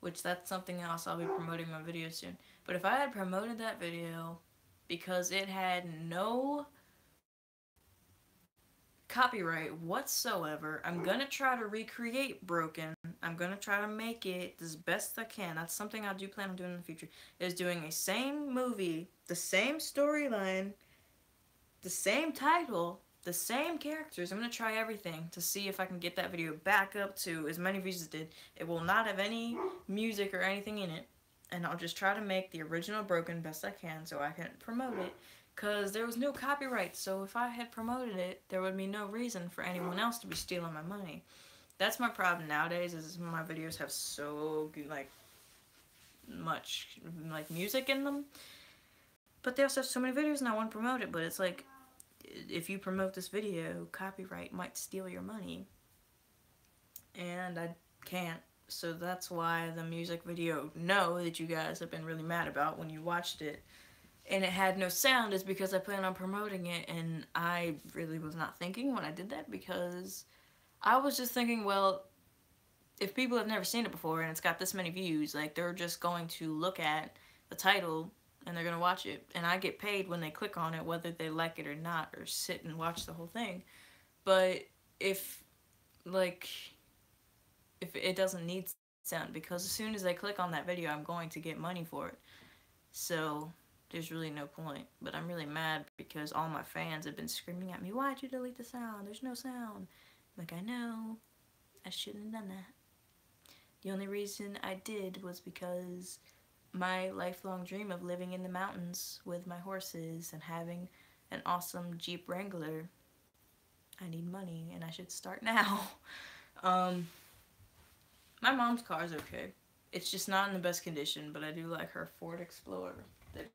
which that's something else. I'll be promoting my video soon. But if I had promoted that video because it had no copyright whatsoever. I'm gonna try to recreate Broken. I'm gonna try to make it as best I can. That's something I do plan on doing in the future. Is doing a same movie, the same storyline, the same title, the same characters. I'm gonna try everything to see if I can get that video back up to as many views as it did. It will not have any music or anything in it. And I'll just try to make the original Broken best I can so I can promote it because there was no copyright. So if I had promoted it, there would be no reason for anyone else to be stealing my money. That's my problem nowadays. Is my videos have so like much like music in them, but they also have so many videos, and I want to promote it. But it's like if you promote this video, copyright might steal your money, and I can't. So that's why the music video No that you guys have been really mad about when you watched it. And it had no sound is because I plan on promoting it. And I really was not thinking when I did that because I was just thinking, well, if people have never seen it before and it's got this many views, like they're just going to look at the title and they're to watch it and I get paid when they click on it whether they like it or not or sit and watch the whole thing. But if like if it doesn't need sound because as soon as they click on that video, I'm going to get money for it. So there's really no point. But I'm really mad because all my fans have been screaming at me, why'd you delete the sound? There's no sound. like, I know. I shouldn't have done that. The only reason I did was because my lifelong dream of living in the mountains with my horses and having an awesome Jeep Wrangler. I need money and I should start now. um, my mom's car is okay. It's just not in the best condition, but I do like her Ford Explorer that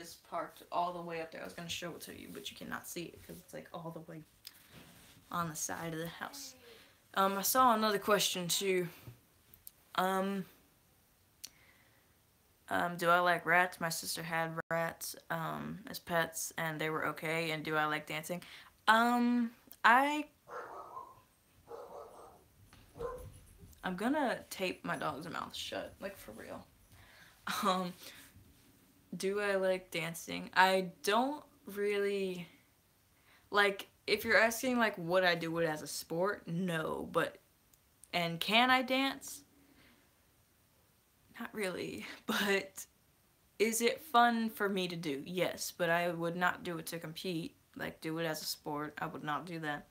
is parked all the way up there. I was going to show it to you, but you cannot see it because it's like all the way on the side of the house. Um, I saw another question too. Um, um, do I like rats? My sister had rats um, as pets, and they were okay. And do I like dancing? Um, I I'm gonna tape my dog's mouth shut, like for real. Um, do I like dancing? I don't really like if you're asking like would I do it as a sport? No, but and can I dance? Not really, but is it fun for me to do? Yes, but I would not do it to compete, like do it as a sport. I would not do that.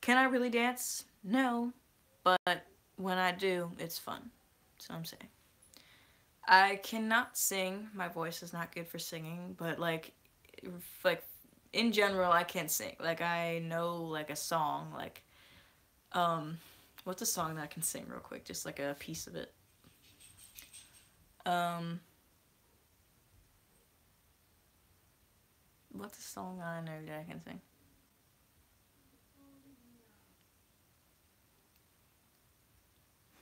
Can I really dance? No, but when I do, it's fun. So I'm saying. I cannot sing. My voice is not good for singing, but like like in general I can't sing. Like I know like a song like um what's a song that I can sing real quick just like a piece of it. Um What's a song I know that I can sing?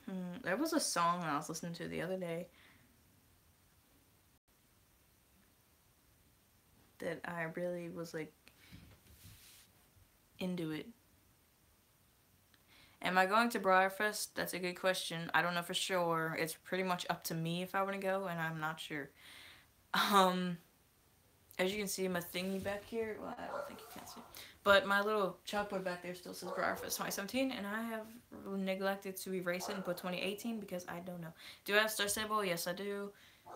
Hmm, there was a song I was listening to the other day that I really was like into it. Am I going to Breyerfest? That's a good question. I don't know for sure. It's pretty much up to me if I want to go, and I'm not sure. Um, as you can see, my thingy back here, well, I don't think you can see, but my little chalkboard back there still says Breyerfest 2017, and I have neglected to erase it and put 2018 because I don't know. Do I have Star Stable? Yes, I do.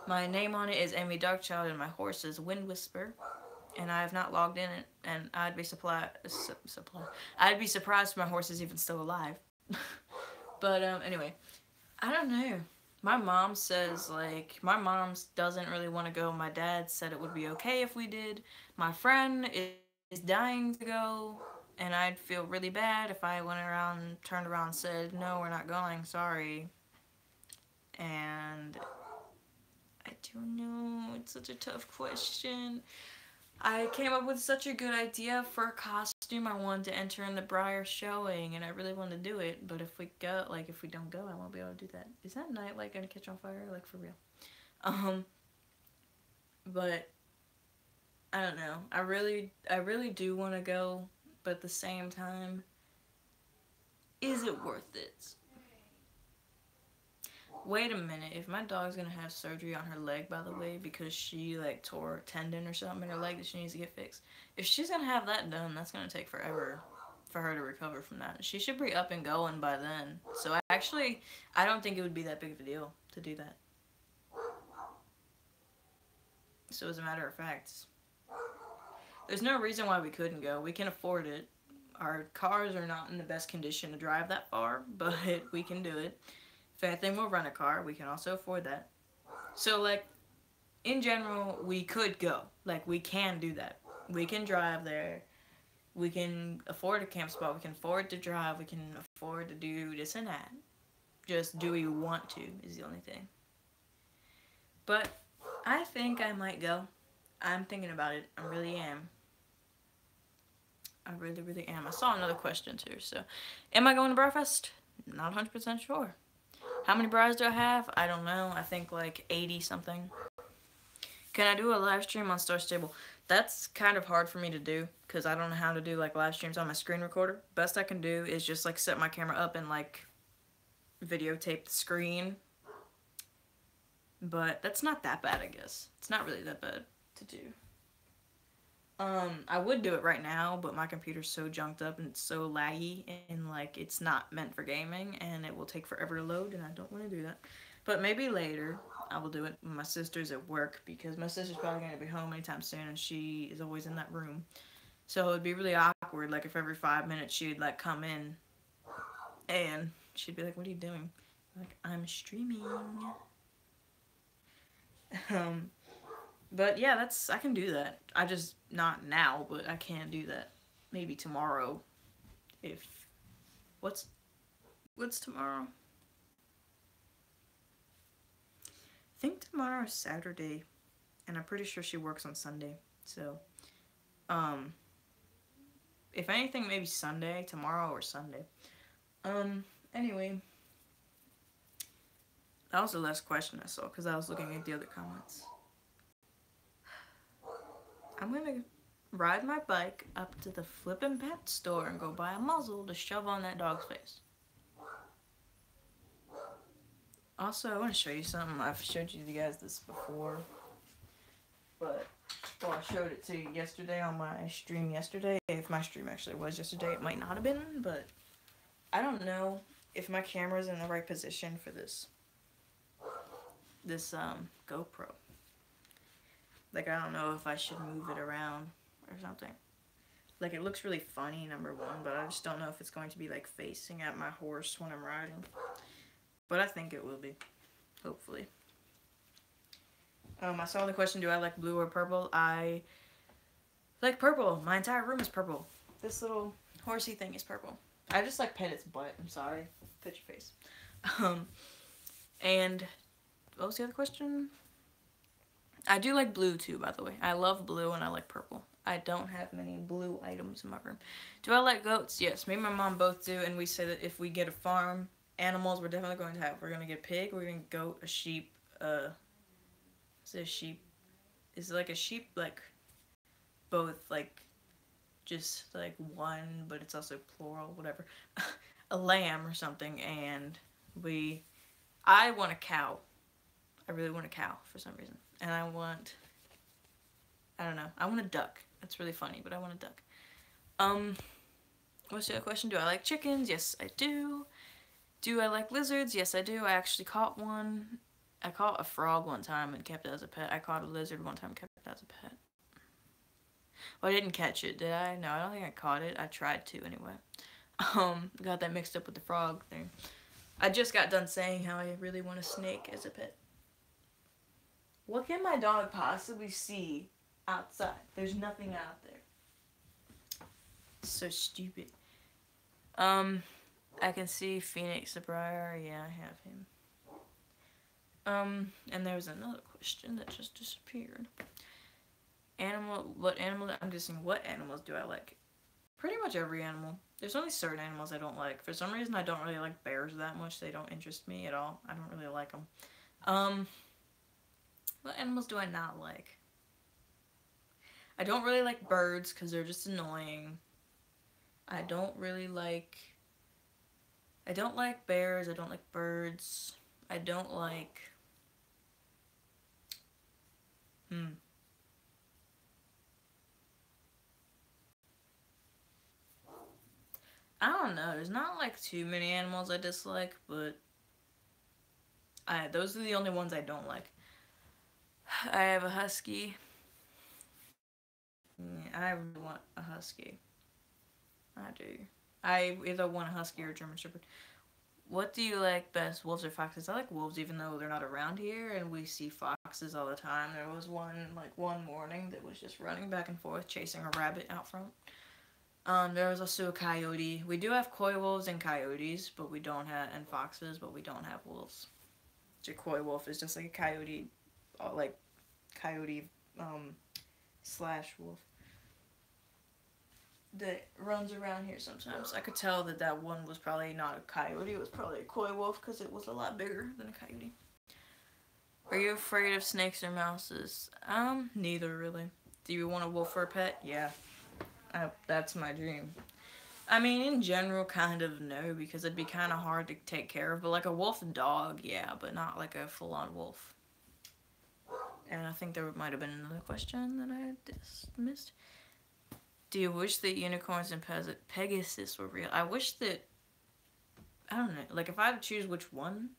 My name on it is Amy Darkchild, and my horse is Wind Whisper, and I have not logged in it, and I'd be supply, su supply. I'd be surprised if my horse is even still alive. but um, anyway, I don't know. My mom says like my mom doesn't really want to go. My dad said it would be okay if we did. My friend is, dying to go and i'd feel really bad if i went around turned around and said no we're not going. Sorry. And i don't know it's such a tough question I came up with such a good idea for a costume I wanted to enter in the Breyer showing and I really wanted to do it but if we go like if we don't go I won't be able to do that. Is that night like gonna catch on fire like for real? Um but I don't know. I really I really do want to go but at the same time is it worth it? Wait a minute, if my dog's gonna have surgery on her leg, by the way, because she like tore a tendon or something in her leg that she needs to get fixed, if she's gonna have that done, that's gonna take forever for her to recover from that. She should be up and going by then. So actually, I don't think it would be that big of a deal to do that. So as a matter of fact, there's no reason why we couldn't go. We can afford it. Our cars are not in the best condition to drive that far, but we can do it. If anything, we'll rent a car. We can also afford that. So, like, in general, we could go. Like, we can do that. We can drive there. We can afford a camp spot. We can afford to drive. We can afford to do this and that. Just do we want to is the only thing. But I think I might go. I'm thinking about it. I really am. I really, really am. I saw another question too. So, am I going to Breyerfest? Not 100% sure. How many brides do I have? I don't know. I think like 80 something. Can I do a live stream on Star Stable? That's kind of hard for me to do because I don't know how to do like live streams on my screen recorder. Best I can do is just like set my camera up and like videotape the screen. But that's not that bad, I guess. It's not really that bad to do. Um, I would do it right now, but my computer's so junked up and it's so laggy and like it's not meant for gaming and it will take forever to load and I don't want to do that. But maybe later I will do it when my sister's at work because my sister's probably going to be home anytime soon and she is always in that room. So it would be really awkward like if every five minutes she'd like come in and she'd be like, what are you doing? Like, I'm streaming. um, but yeah, that's I can do that. I just not now, but I can do that. Maybe tomorrow. If what's what's tomorrow? I think tomorrow is Saturday, and I'm pretty sure she works on Sunday. So, um, if anything, maybe Sunday, tomorrow or Sunday. Um, anyway, that was the last question I saw because I was looking at the other comments. I'm gonna ride my bike up to the flippin' pet store and go buy a muzzle to shove on that dog's face. Also, I want to show you something. I've showed you guys this before. But, well, I showed it to you yesterday on my stream yesterday. If my stream actually was yesterday, it might not have been. But, I don't know if my camera's in the right position for this. This, um, GoPro. Like, I don't know if I should move it around or something. Like, it looks really funny, number one, but I just don't know if it's going to be, like, facing at my horse when I'm riding. But I think it will be. Hopefully. Um, I saw the question, do I like blue or purple? I like purple. My entire room is purple. This little horsey thing is purple. I just like pet its butt. I'm sorry. Pet your face. Um, and what was the other question? I do like blue too, by the way. I love blue and I like purple. I don't have many blue items in my room. Do I like goats? Yes, me and my mom both do, and we say that if we get a farm, animals we're definitely going to have. We're going to get a pig, we're going to goat, a sheep, uh, is it a sheep? Is it like a sheep, like, both, like, just, like, one, but it's also plural, whatever. a lamb or something, and we, I want a cow. Really want a cow for some reason and I want I don't know. I want a duck. That's really funny, but I want a duck. Um, what's the other question? Do I like chickens? Yes, I do. Do I like lizards? Yes, I do. I actually caught one. I caught a frog one time and kept it as a pet. I caught a lizard one time and kept it as a pet. Well, I didn't catch it, did I? No, I don't think I caught it. I tried to anyway. Um, got that mixed up with the frog thing. I just got done saying how I really want a snake as a pet. What can my dog possibly see outside? There's nothing out there. So stupid. Um, I can see Phoenix the Breyer. Yeah, I have him. Um, and there was another question that just disappeared. Animal, what animal, I'm guessing what animals do I like? Pretty much every animal. There's only certain animals I don't like. For some reason, I don't really like bears that much. They don't interest me at all. I don't really like them. Um, what animals do I not like? I don't really like birds because they're just annoying. I don't really like... I don't like bears. I don't like birds. I don't like... Hmm. I don't know. There's not like too many animals I dislike, but I those are the only ones I don't like. I have a husky. I want a husky. I do. I either want a husky or a German Shepherd. What do you like best, wolves or foxes? I like wolves even though they're not around here and we see foxes all the time. There was one, like one morning that was just running back and forth chasing a rabbit out front. Um, there was also a coyote. We do have coy wolves and coyotes, but we don't have, and foxes, but we don't have wolves. A coy wolf is just like a coyote, like coyote um, slash wolf that runs around here sometimes. I could tell that that one was probably not a coyote. It was probably a coy wolf because it was a lot bigger than a coyote. Are you afraid of snakes or mouses? Um, neither really. Do you want a wolf for a pet? Yeah. I, that's my dream. I mean, in general, kind of no, because it'd be kind of hard to take care of. But like a wolf dog, yeah, but not like a full-on wolf. And I think there might have been another question that I dismissed. Do you wish that unicorns and Pegasus were real? I wish that, I don't know, like if I had to choose which one,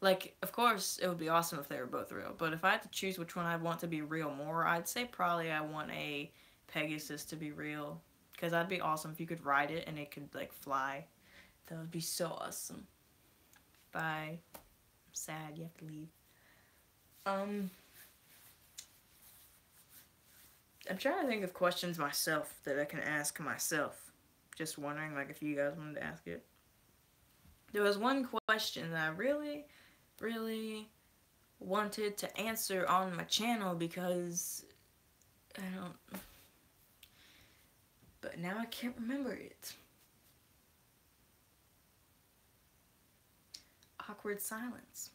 like, of course, it would be awesome if they were both real. But if I had to choose which one I'd want to be real more, I'd say probably I want a Pegasus to be real. Because that'd be awesome if you could ride it and it could, like, fly. That would be so awesome. Bye. I'm sad you have to leave. Um... I'm trying to think of questions myself that I can ask myself. Just wondering, like, if you guys wanted to ask it. There was one question that I really, really wanted to answer on my channel because I don't but now I can't remember it. Awkward silence.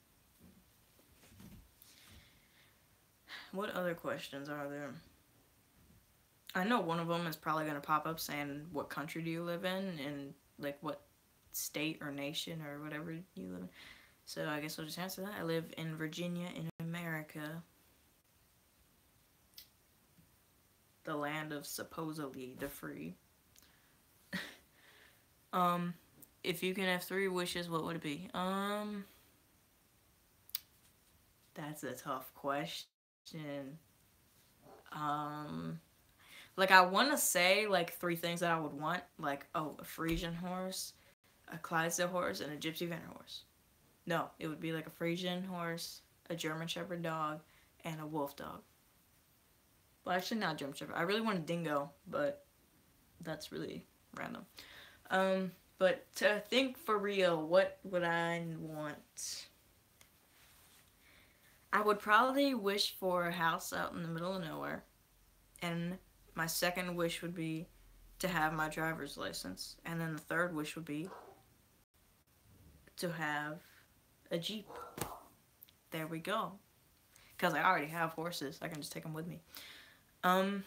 What other questions are there? I know one of them is probably going to pop up saying what country do you live in and like what state or nation or whatever you live in. So I guess I'll just answer that. I live in Virginia in America. the land of supposedly the free. um, if you can have three wishes, what would it be? Um, that's a tough question. Um, like I want to say like three things that I would want, like oh, a Frisian horse, a Clydesdale horse, and a Gypsy Vanner horse. No, it would be like a Frisian horse, a German Shepherd dog, and a wolf dog. Well, actually not German Shepherd. I really want a dingo, but that's really random. Um, but to think for real, what would I want? I would probably wish for a house out in the middle of nowhere. And my second wish would be to have my driver's license. And then the third wish would be to have a Jeep. There we go. Because I already have horses. I can just take them with me. Um,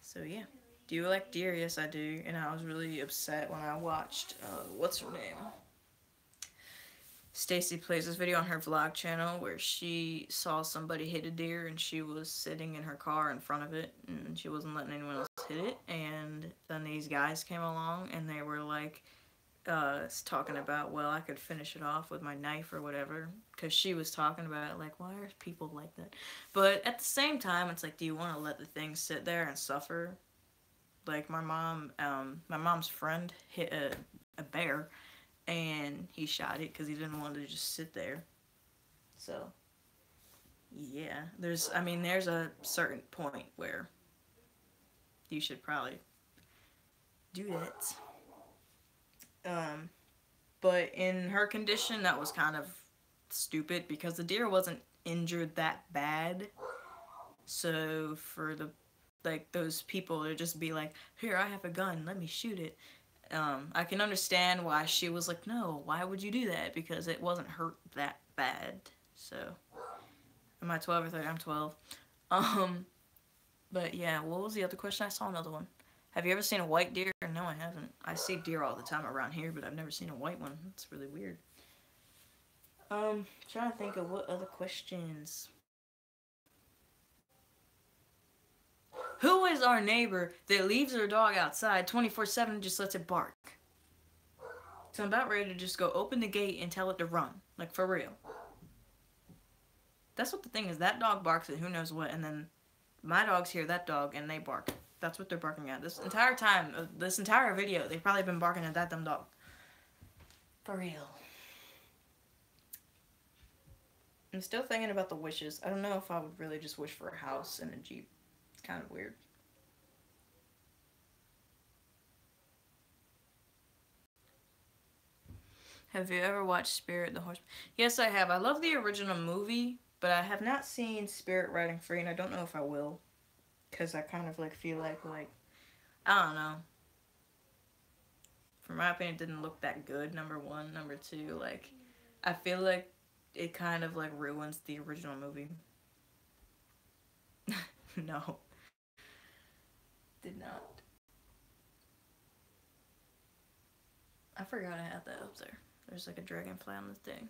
so yeah. Do you like deer? Yes, I do. And I was really upset when I watched, uh, what's her name? Stacy plays this video on her vlog channel where she saw somebody hit a deer and she was sitting in her car in front of it and she wasn't letting anyone else hit it. And then these guys came along and they were like uh, talking about well I could finish it off with my knife or whatever because she was talking about like why are people like that? But at the same time it's like do you want to let the thing sit there and suffer? Like my mom um, my mom's friend hit a, a bear and he shot it because he didn't want to just sit there. So, yeah, there's, I mean, there's a certain point where you should probably do that. Um, but in her condition, that was kind of stupid because the deer wasn't injured that bad. So for the like those people to just be like, here, I have a gun, let me shoot it. Um, I can understand why she was like, no, why would you do that? Because it wasn't hurt that bad. So, am I 12 or 13? I'm 12. Um, but yeah, what was the other question? I saw another one. Have you ever seen a white deer? No, I haven't. I see deer all the time around here, but I've never seen a white one. That's really weird. Um, trying to think of what other questions. Who is our neighbor that leaves their dog outside 24-7 and just lets it bark? So I'm about ready to just go open the gate and tell it to run. Like, for real. That's what the thing is. That dog barks at who knows what, and then my dogs hear that dog, and they bark. That's what they're barking at. This entire time, uh, this entire video, they've probably been barking at that dumb dog. For real. I'm still thinking about the wishes. I don't know if I would really just wish for a house and a Jeep kind of weird. Have you ever watched Spirit the Horse? Yes, I have. I love the original movie, but I have not seen Spirit Riding Free, and I don't know if I will. Because I kind of, like, feel like, like, I don't know. For my opinion, it didn't look that good, number one. Number two, like, I feel like it kind of, like, ruins the original movie. no did not. I forgot I had that up there. There's like a dragonfly on the thing.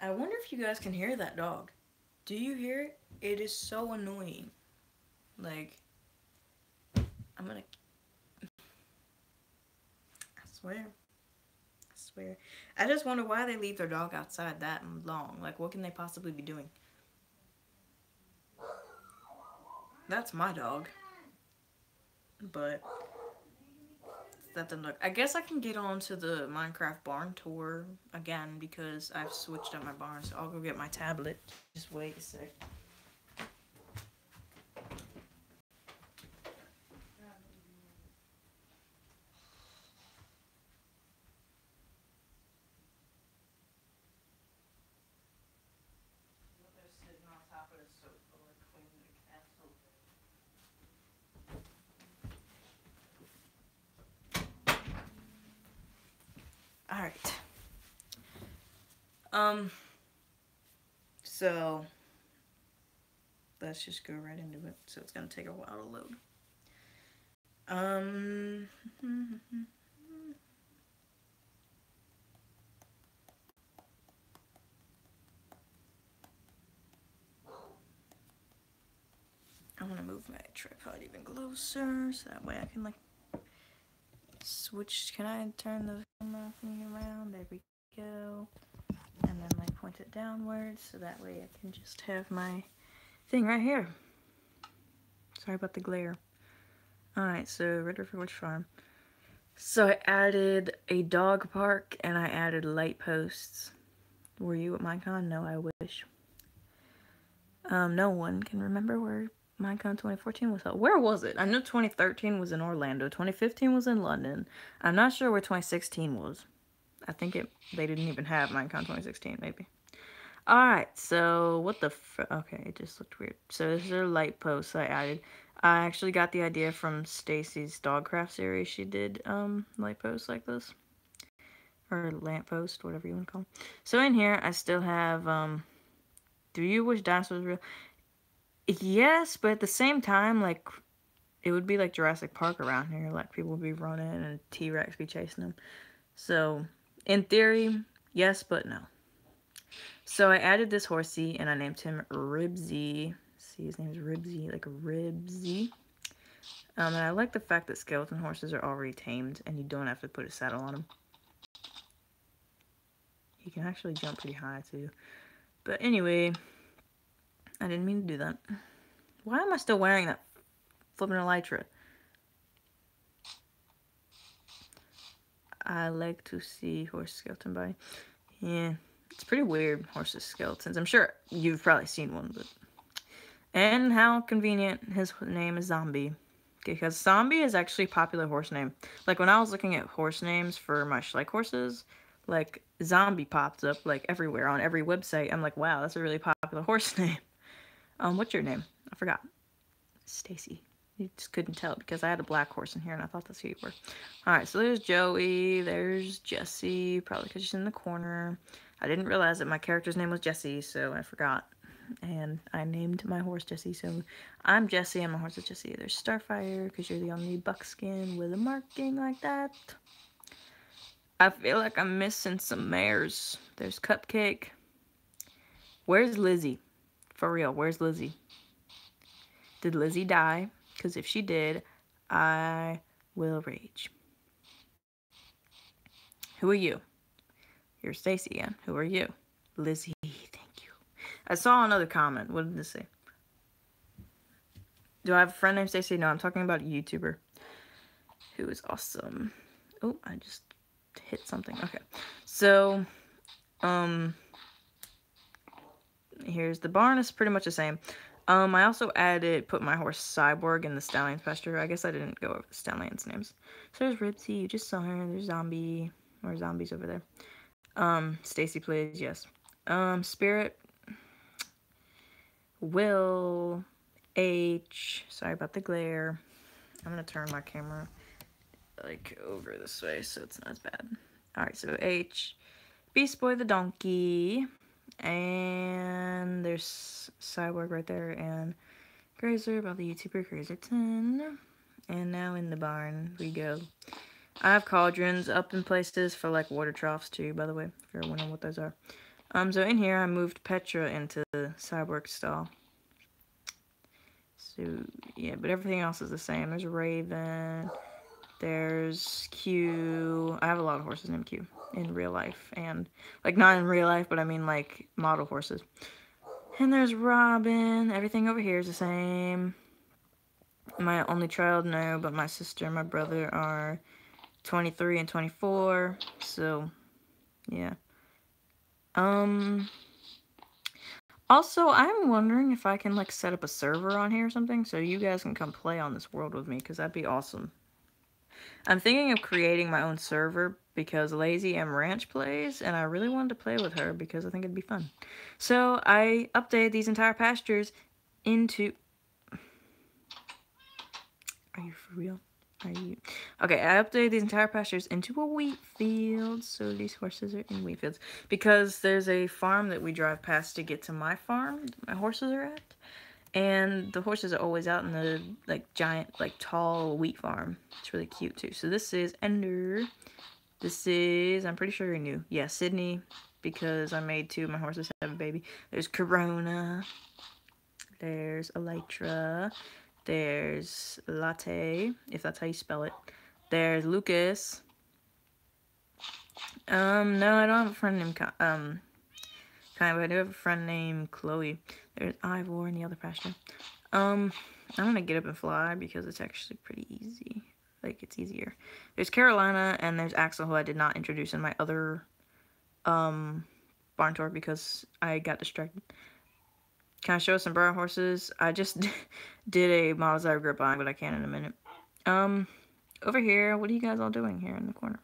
I wonder if you guys can hear that dog. Do you hear it? It is so annoying. Like, I'm gonna... I swear. I swear. I just wonder why they leave their dog outside that long. Like, what can they possibly be doing? That's my dog. But that didn't look. I guess I can get on to the Minecraft barn tour again because I've switched up my barn. So I'll go get my tablet. Just wait a sec. Alright. Um, so, let's just go right into it. So it's going to take a while to load. Um, I'm going to move my tripod even closer so that way I can like switch. Can I turn the camera thing around? There we go. And then like point it downwards so that way I can just have my thing right here. Sorry about the glare. Alright, so Red River Witch Farm. So I added a dog park and I added light posts. Were you at Minecon? No, I wish. Um, no one can remember where Minecon 2014 was held. Where was it? I know 2013 was in Orlando. 2015 was in London. I'm not sure where 2016 was. I think it they didn't even have Minecon 2016, maybe. Alright, so what the Okay, it just looked weird. So this is a light post I added. I actually got the idea from Stacy's Dogcraft series. She did um light posts like this. Or lamp post, whatever you want to call them. So in here, I still have, um, Do You Wish Dinosaurs Real? Yes, but at the same time, like, it would be like Jurassic Park around here. Like, people would be running and T-Rex be chasing them. So, in theory, yes, but no. So I added this horsey and I named him Ribsy. See, his name is Ribsy, like Ribsy. Um, and I like the fact that skeleton horses are already tamed and you don't have to put a saddle on them. He can actually jump pretty high too. But anyway, I didn't mean to do that. Why am I still wearing that flipping elytra? I like to see horse skeleton body. Yeah, it's pretty weird, horses skeletons. I'm sure you've probably seen one, but... And how convenient his name is Zombie. Because Zombie is actually a popular horse name. Like, when I was looking at horse names for my Schleich horses, like, Zombie popped up, like, everywhere on every website. I'm like, wow, that's a really popular horse name. Um, what's your name? I forgot. Stacy. You just couldn't tell because I had a black horse in here and I thought that's who you were. Alright, so there's Joey. There's Jesse. Probably because she's in the corner. I didn't realize that my character's name was Jesse, so I forgot. And I named my horse Jesse, so I'm Jesse and my horse is Jesse. There's Starfire because you're the only buckskin with a marking like that. I feel like I'm missing some mares. There's Cupcake. Where's Lizzie? For real, where's Lizzie? Did Lizzie die? Because if she did, I will rage. Who are you? You're Stacy again. Who are you? Lizzie, thank you. I saw another comment. What did this say? Do I have a friend named Stacy? No, I'm talking about a YouTuber who is awesome. Oh, I just hit something. Okay. So, um, here's the barn. It's pretty much the same. Um, I also added, put my horse Cyborg in the Stallion's pasture. I guess I didn't go over the Stallion's names. So there's Ribsy, you just saw her. There's Zombie, or Zombies over there. Um, Stacy plays, yes. Um, Spirit, Will, H, sorry about the glare. I'm gonna turn my camera, like, over this way so it's not as bad. Alright, so H, Beast Boy the Donkey, and there's Cyborg right there, and Grazer about the YouTuber Grazer10. And now in the barn we go. I have cauldrons up in places for like water troughs too, by the way, if you're wondering what those are. Um, so in here I moved Petra into the Cyborg stall. So, yeah, but everything else is the same. There's Raven, there's Q. I have a lot of horses named Q in real life. And, like, not in real life, but I mean, like, model horses. And there's Robin. Everything over here is the same. My only child, no, but my sister and my brother are 23 and 24. So, yeah. Um... Also, I'm wondering if I can, like, set up a server on here or something so you guys can come play on this world with me, because that'd be awesome. I'm thinking of creating my own server because Lazy M Ranch plays, and I really wanted to play with her because I think it'd be fun. So I updated these entire pastures into... Are you for real? Are you... Okay, I updated these entire pastures into a wheat field, so these horses are in wheat fields. Because there's a farm that we drive past to get to my farm, my horses are at. And the horses are always out in the, like, giant, like, tall wheat farm. It's really cute, too. So this is Ender. This is, I'm pretty sure you're new. Yeah, Sydney, because I made two of my horses have a baby. There's Corona. There's Elytra. There's Latte, if that's how you spell it. There's Lucas. Um, no, I don't have a friend named, um, kind of, I do have a friend named Chloe. There's Ivor and the other pasture. Um, I'm gonna get up and fly because it's actually pretty easy. Like, it's easier. There's Carolina and there's Axel, who I did not introduce in my other, um, barn tour because I got distracted. Can I show us some brown horses? I just did a models I regret buying, but I can in a minute. Um, over here, what are you guys all doing here in the corner?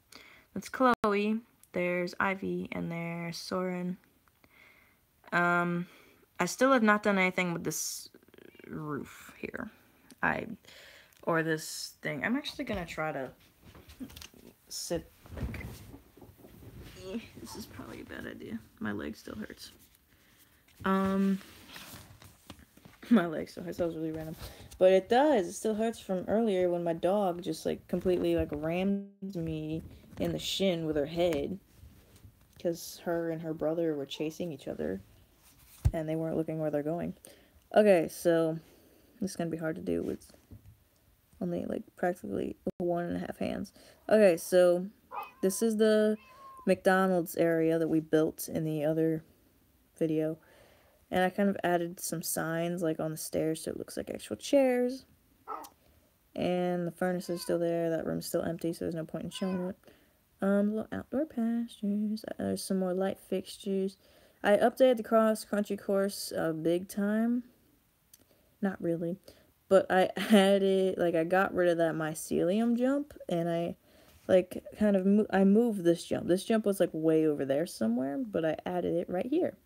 That's Chloe. There's Ivy, and there's Soren. Um, I still have not done anything with this roof here. I, or this thing. I'm actually gonna try to sit, this is probably a bad idea. My leg still hurts. Um, my leg still hurts. That was really random. But it does. It still hurts from earlier when my dog just, like, completely, like, rammed me in the shin with her head because her and her brother were chasing each other and they weren't looking where they're going. Okay, so this is gonna be hard to do with only like practically one and a half hands. Okay, so this is the McDonald's area that we built in the other video. And I kind of added some signs like on the stairs so it looks like actual chairs. And the furnace is still there. That room's still empty, so there's no point in showing it. Um, little outdoor pastures. Uh, there's some more light fixtures. I updated the cross country course uh, big time. Not really. But I added, like, I got rid of that mycelium jump. And I, like, kind of, mo I moved this jump. This jump was, like, way over there somewhere. But I added it right here.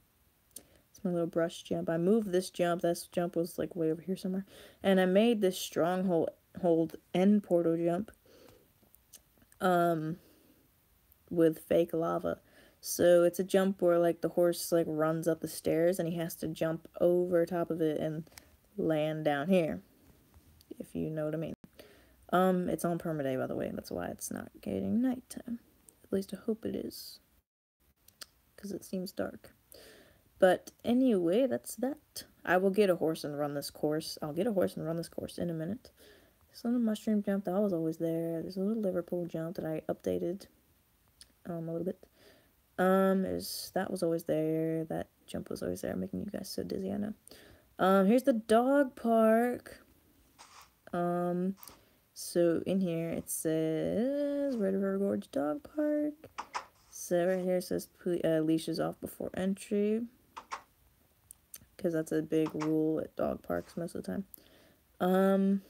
It's my little brush jump. I moved this jump. This jump was, like, way over here somewhere. And I made this stronghold hold end portal jump. Um, with fake lava. So it's a jump where like the horse like runs up the stairs and he has to jump over top of it and land down here. If you know what I mean. Um, it's on permaday by the way, that's why it's not getting nighttime. At least I hope it is. Because it seems dark. But anyway, that's that. I will get a horse and run this course. I'll get a horse and run this course in a minute. This little mushroom jump that was always there. There's a little Liverpool jump that I updated um, a little bit. Um, is that was always there. That jump was always there, making you guys so dizzy. I know. Um, here's the dog park. Um, so in here it says Red River Gorge Dog Park. So right here it says uh, leashes off before entry. Because that's a big rule at dog parks most of the time. Um,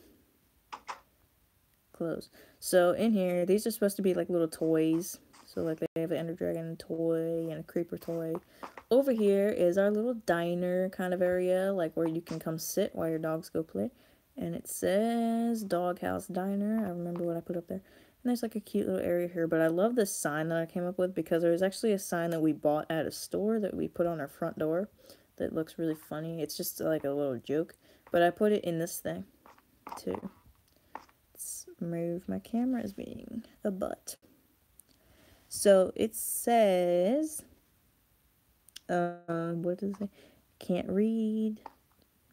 close. So in here, these are supposed to be like little toys so like they have an Ender Dragon toy and a Creeper toy. Over here is our little diner kind of area, like where you can come sit while your dogs go play. And it says Doghouse Diner. I remember what I put up there. And there's like a cute little area here. But I love this sign that I came up with because there's actually a sign that we bought at a store that we put on our front door that looks really funny. It's just like a little joke. But I put it in this thing too. Let's move my camera as being a butt. So it says, uh, what does it say? Can't read.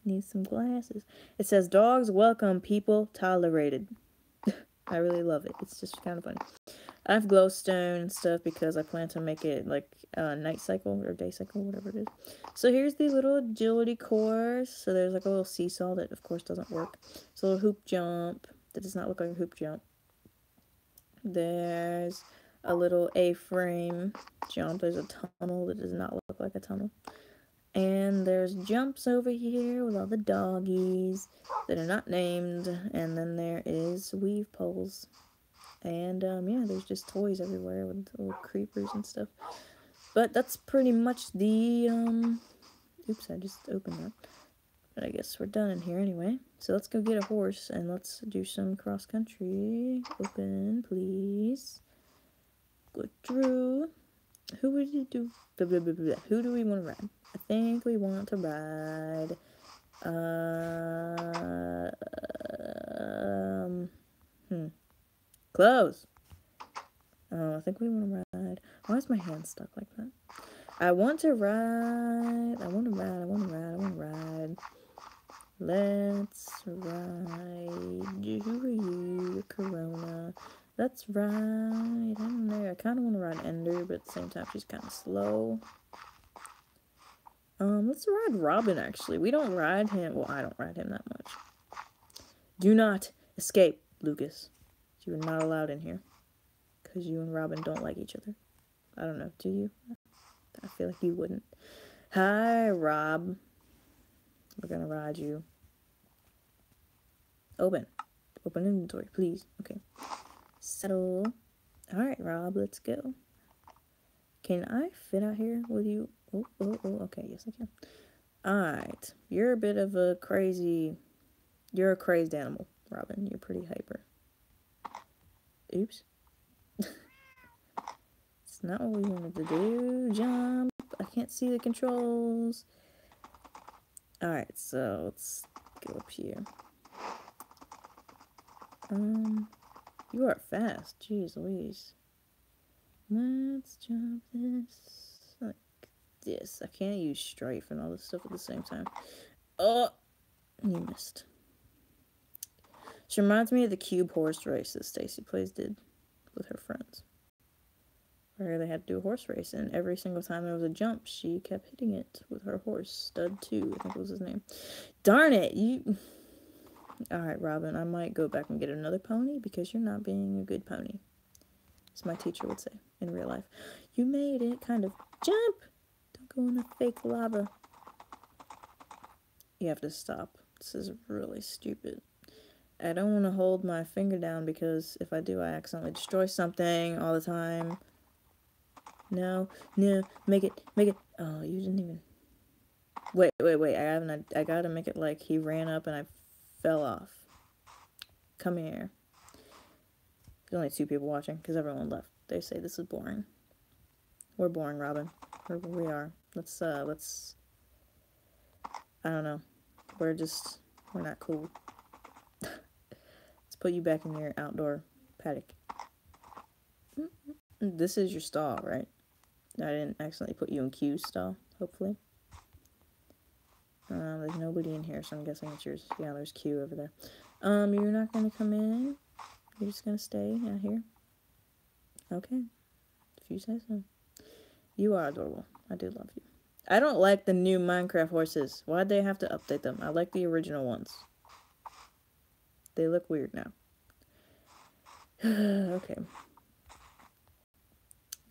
Need some glasses. It says, dogs welcome, people tolerated. I really love it. It's just kind of funny. I have glowstone and stuff because I plan to make it like a night cycle or day cycle, whatever it is. So here's the little agility course. So there's like a little seesaw that of course doesn't work. It's a little hoop jump that does not look like a hoop jump. There's a little A-frame jump. There's a tunnel that does not look like a tunnel. And there's jumps over here with all the doggies that are not named. And then there is weave poles. And um, yeah, there's just toys everywhere with little creepers and stuff. But that's pretty much the, um, oops, I just opened that. But I guess we're done in here anyway. So let's go get a horse and let's do some cross country. Open, please. Through. Who would you do? Blah, blah, blah. Who do we want to ride? I think we want to ride. Uh, um, hmm. Close. Oh, I think we want to ride. Why is my hand stuck like that? I want to ride. I want to ride. I want to ride. I want to ride. Let's ride. Who are You, Corona. That's right. I don't know. I kind of want to ride Ender, but at the same time, she's kind of slow. Um, let's ride Robin, actually. We don't ride him. Well, I don't ride him that much. Do not escape, Lucas. You are not allowed in here. Because you and Robin don't like each other. I don't know. Do you? I feel like you wouldn't. Hi, Rob. We're going to ride you. Open. Open inventory, please. Okay. Settle. Alright, Rob, let's go. Can I fit out here with you? Oh, oh, oh, okay, yes I can. Alright, you're a bit of a crazy, you're a crazed animal, Robin. You're pretty hyper. Oops. it's not what we wanted to do. Jump. I can't see the controls. Alright, so let's go up here. Um, you are fast. Jeez Louise. Let's jump this like this. I can't use strafe and all this stuff at the same time. Oh, you missed. She reminds me of the cube horse race that Stacy Plays did with her friends. Where they had to do a horse race, and every single time there was a jump, she kept hitting it with her horse. Stud 2, I think was his name. Darn it, you. Alright, Robin, I might go back and get another pony because you're not being a good pony. As my teacher would say in real life. You made it, kind of. Jump! Don't go in the fake lava. You have to stop. This is really stupid. I don't want to hold my finger down because if I do, I accidentally destroy something all the time. No, no, make it, make it. Oh, you didn't even. Wait, wait, wait. I haven't. I gotta make it like he ran up and I fell off. Come here. There's only two people watching because everyone left. They say this is boring. We're boring, Robin. We're, we are. Let's uh, let's. I don't know. We're just we're not cool. let's put you back in your outdoor paddock. This is your stall, right? I didn't accidentally put you in Q's stall, hopefully. Uh, there's nobody in here, so I'm guessing it's yours. Yeah, there's Q over there. Um, you're not gonna come in? You're just gonna stay out here? Okay. If you say so. You are adorable. I do love you. I don't like the new Minecraft horses. Why'd they have to update them? I like the original ones. They look weird now. okay.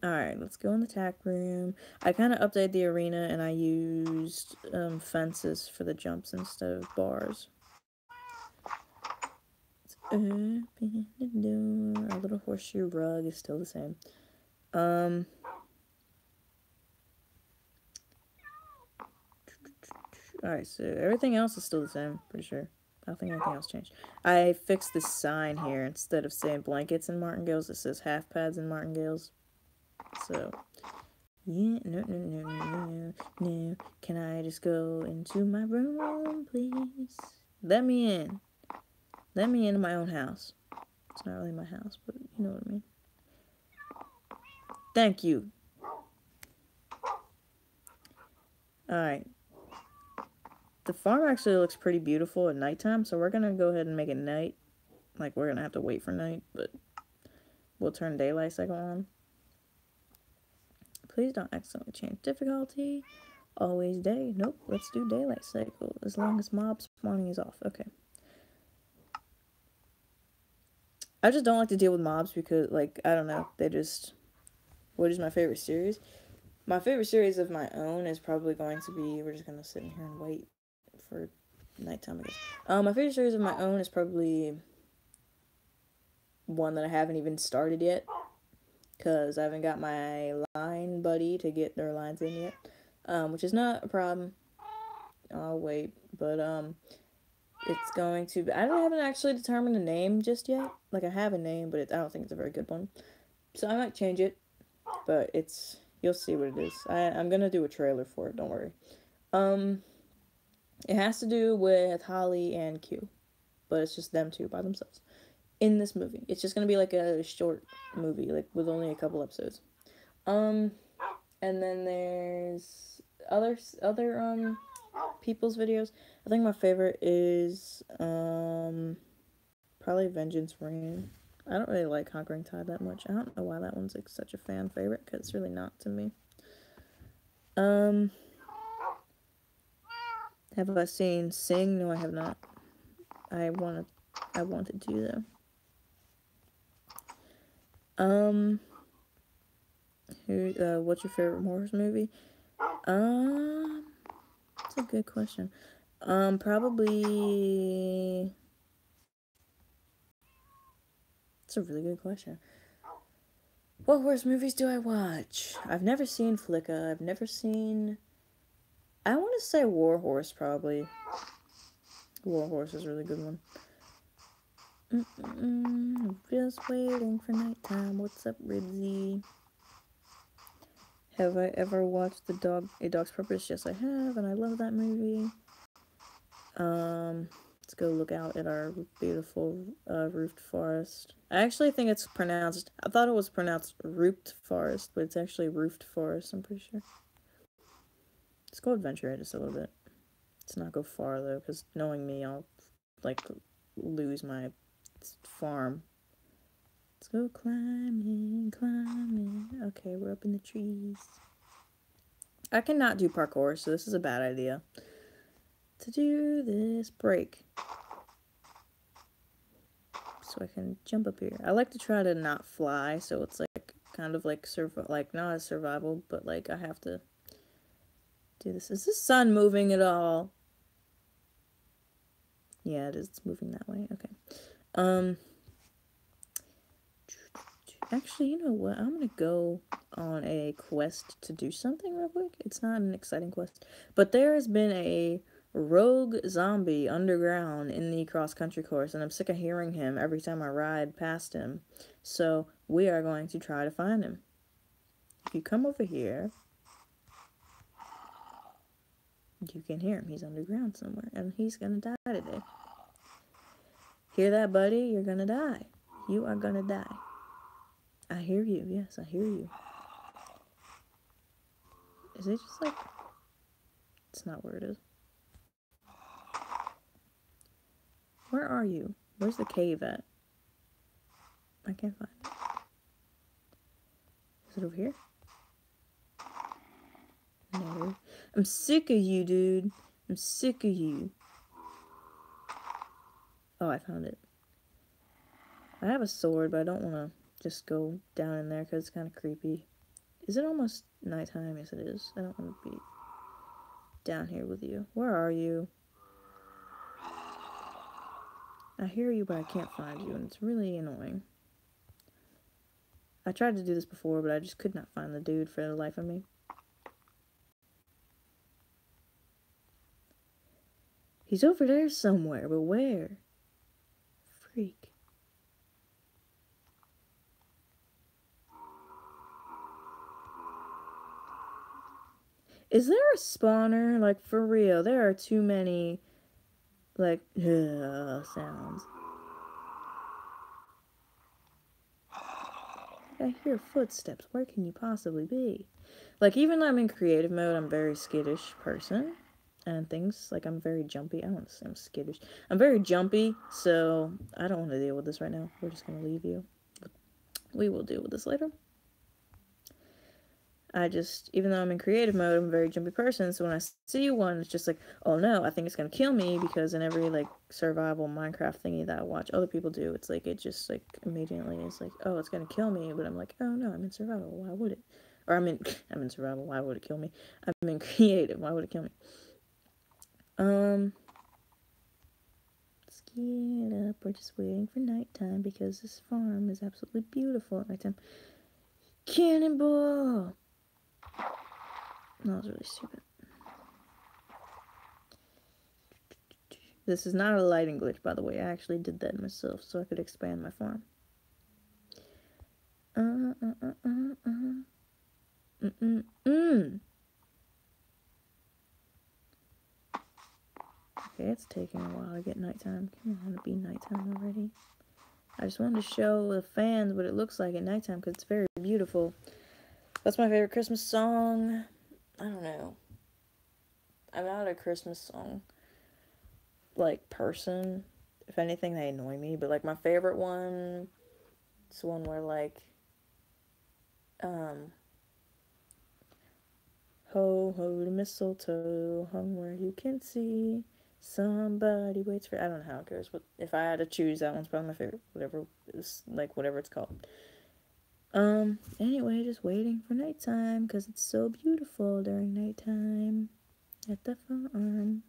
Alright, let's go in the tack room. I kind of updated the arena and I used um, fences for the jumps instead of bars. open the door. Our little horseshoe rug is still the same. Um... Alright, so everything else is still the same, pretty sure. I don't think anything else changed. I fixed this sign here. Instead of saying blankets and martingales, it says half pads and martingales. So, yeah, no, no, no, no, no, no. Can I just go into my room, please? Let me in. Let me into my own house. It's not really my house, but you know what I mean. Thank you. Alright. The farm actually looks pretty beautiful at nighttime, so we're going to go ahead and make it night. Like, we're going to have to wait for night, but we'll turn daylight cycle on. Please don't accidentally change difficulty. Always day. Nope, let's do daylight cycle. As long as mob spawning is off. Okay. I just don't like to deal with mobs because, like, I don't know. They just... What is my favorite series? My favorite series of my own is probably going to be... We're just going to sit in here and wait for nighttime, I guess. Um, my favorite series of my own is probably one that I haven't even started yet because I haven't got my line buddy to get their lines in yet, um, which is not a problem. I'll wait, but um, it's going to. Be, I haven't actually determined a name just yet. Like I have a name, but it, I don't think it's a very good one. So I might change it, but it's you'll see what it is. I I'm gonna do a trailer for it. Don't worry. Um, it has to do with Holly and Q, but it's just them two by themselves in this movie. It's just gonna be like a short movie, like with only a couple episodes. Um, and then there's other other um people's videos. I think my favorite is um probably Vengeance Rain. I don't really like Conquering Tide that much. I don't know why that one's like such a fan favorite because it's really not to me. Um, have I seen Sing? No, I have not. I want to. I wanted to do though. Um, who? Uh, what's your favorite horror movie? Um, that's a good question. Um, probably. It's a really good question. What horror movies do I watch? I've never seen Flicka. I've never seen. I want to say Warhorse, probably. Warhorse is a really good one. Just waiting for nighttime. What's up, Ribsy? Have I ever watched the dog A Dog's Purpose? Yes, I have, and I love that movie. Um, Let's go look out at our beautiful uh, roofed forest. I actually think it's pronounced, I thought it was pronounced roofed forest, but it's actually roofed forest, I'm pretty sure. Let's go adventure just a little bit. Let's not go far though, because knowing me, I'll like lose my farm. Let's go climbing, climbing. Okay, we're up in the trees. I cannot do parkour, so this is a bad idea. To do this break. So I can jump up here. I like to try to not fly, so it's like kind of like survival, like not a survival, but like I have to do this. Is the sun moving at all? Yeah, it is. It's moving that way. Okay. Um. Actually, you know what? I'm gonna go on a quest to do something real quick. It's not an exciting quest, but there has been a rogue zombie underground in the cross country course, and I'm sick of hearing him every time I ride past him. So we are going to try to find him. If you come over here, you can hear him. He's underground somewhere, and he's gonna die today. Hear that, buddy? You're gonna die. You are gonna die. I hear you. Yes, I hear you. Is it just like... It's not where it is. Where are you? Where's the cave at? I can't find it. Is it over here? No. I'm sick of you, dude. I'm sick of you. Oh, I found it. I have a sword, but I don't want to just go down in there because it's kind of creepy. Is it almost nighttime? Yes, it is. I don't want to be down here with you. Where are you? I hear you, but I can't find you, and it's really annoying. I tried to do this before, but I just could not find the dude for the life of me. He's over there somewhere, but where? Freak. Is there a spawner? Like, for real, there are too many, like, uh, sounds. I hear footsteps. Where can you possibly be? Like, even though I'm in creative mode, I'm a very skittish person and things. Like, I'm very jumpy. I don't say I'm skittish. I'm very jumpy, so I don't want to deal with this right now. We're just going to leave you. We will deal with this later. I just, even though I'm in creative mode, I'm a very jumpy person, so when I see one, it's just like, oh no, I think it's gonna kill me, because in every, like, survival Minecraft thingy that I watch other people do, it's like, it just, like, immediately is like, oh, it's gonna kill me, but I'm like, oh no, I'm in survival, why would it? Or I'm in, I'm in survival, why would it kill me? I'm in creative, why would it kill me? Um, let's get up. We're just waiting for nighttime because this farm is absolutely beautiful at nighttime. Cannonball! That was really stupid. This is not a lighting glitch, by the way. I actually did that myself so I could expand my farm. Uh, uh, uh, uh, uh. Mm, mm, mm. Okay, it's taking a while to get nighttime. Come on, to be nighttime already. I just wanted to show the fans what it looks like at nighttime because it's very beautiful. That's my favorite Christmas song. I don't know. I'm not a Christmas song like person. If anything, they annoy me. But like my favorite one, it's one where like, um, ho ho the mistletoe hung where you can see. Somebody waits for. I don't know how it goes, but if I had to choose, that one's probably my favorite. Whatever is like, whatever it's called. Um. Anyway, just waiting for nighttime because it's so beautiful during nighttime at the farm.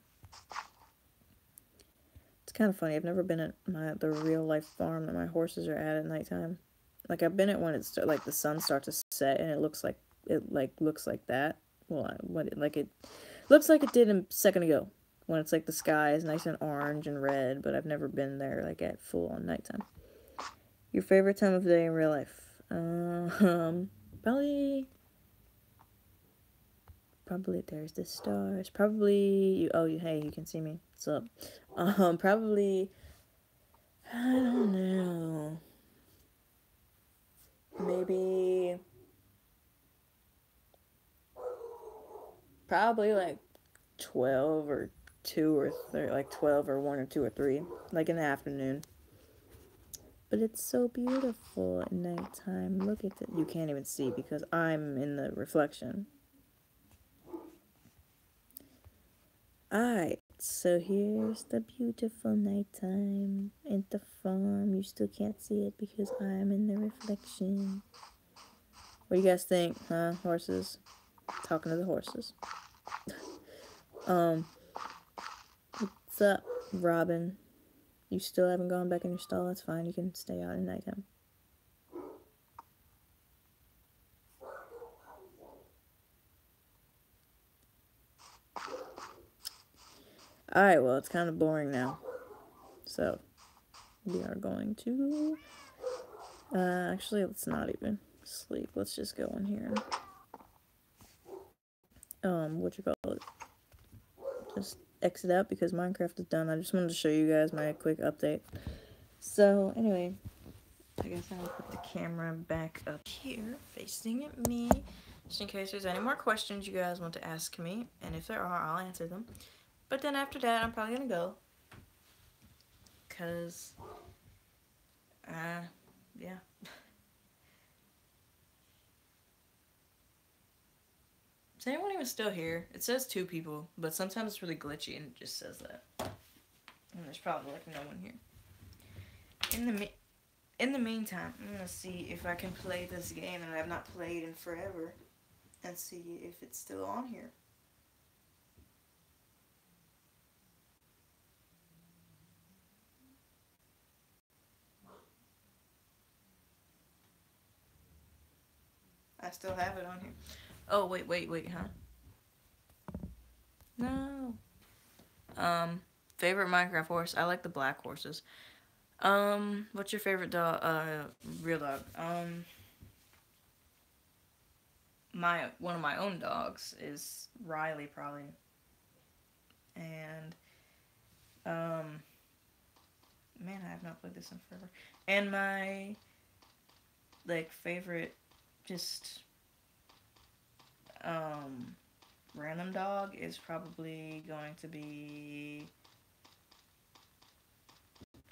It's kind of funny. I've never been at my the real life farm that my horses are at at nighttime. Like I've been at when it's like the sun starts to set and it looks like it like looks like that. Well, I, what like it looks like it did a second ago when it's like the sky is nice and orange and red, but I've never been there like at full on nighttime. Your favorite time of day in real life? Um, probably, Probably there's the stars. Probably you. oh you. hey you can see me. What's up? Um probably I don't know. Maybe probably like 12 or 2 or th- like 12 or 1 or 2 or 3 like in the afternoon. But it's so beautiful at nighttime. Look at it you can't even see because i'm in the reflection. Alright so here's the beautiful nighttime at the farm. You still can't see it because i'm in the reflection. What do you guys think huh horses? Talking to the horses. Um, up, Robin? You still haven't gone back in your stall? That's fine. You can stay out at nighttime. Alright, well, it's kind of boring now. So, we are going to... Uh, actually, let's not even sleep. Let's just go in here um, what you call it? just exit out because Minecraft is done. I just wanted to show you guys my quick update. So, anyway, I guess I'll put the camera back up here, facing at me, just in case there's any more questions you guys want to ask me. And if there are, I'll answer them. But then after that, I'm probably going to go. Because, uh, yeah. Is anyone even still here? It says two people, but sometimes it's really glitchy and it just says that. And there's probably like no one here. In the in the meantime, I'm gonna see if I can play this game that I've not played in forever, and see if it's still on here. I still have it on here. Oh, wait, wait, wait, huh? No. Um, favorite Minecraft horse? I like the black horses. Um, what's your favorite dog? Uh, real dog. Um, my one of my own dogs is Riley, probably. And, um, man, I have not played this in forever. And my, like, favorite, just um, random dog is probably going to be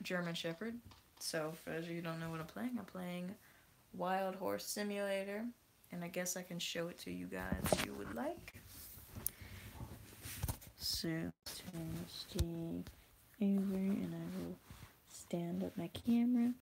German Shepherd. So for those of you who don't know what I'm playing, I'm playing Wild Horse Simulator. And I guess I can show it to you guys if you would like. So, turn the over and I will stand up my camera.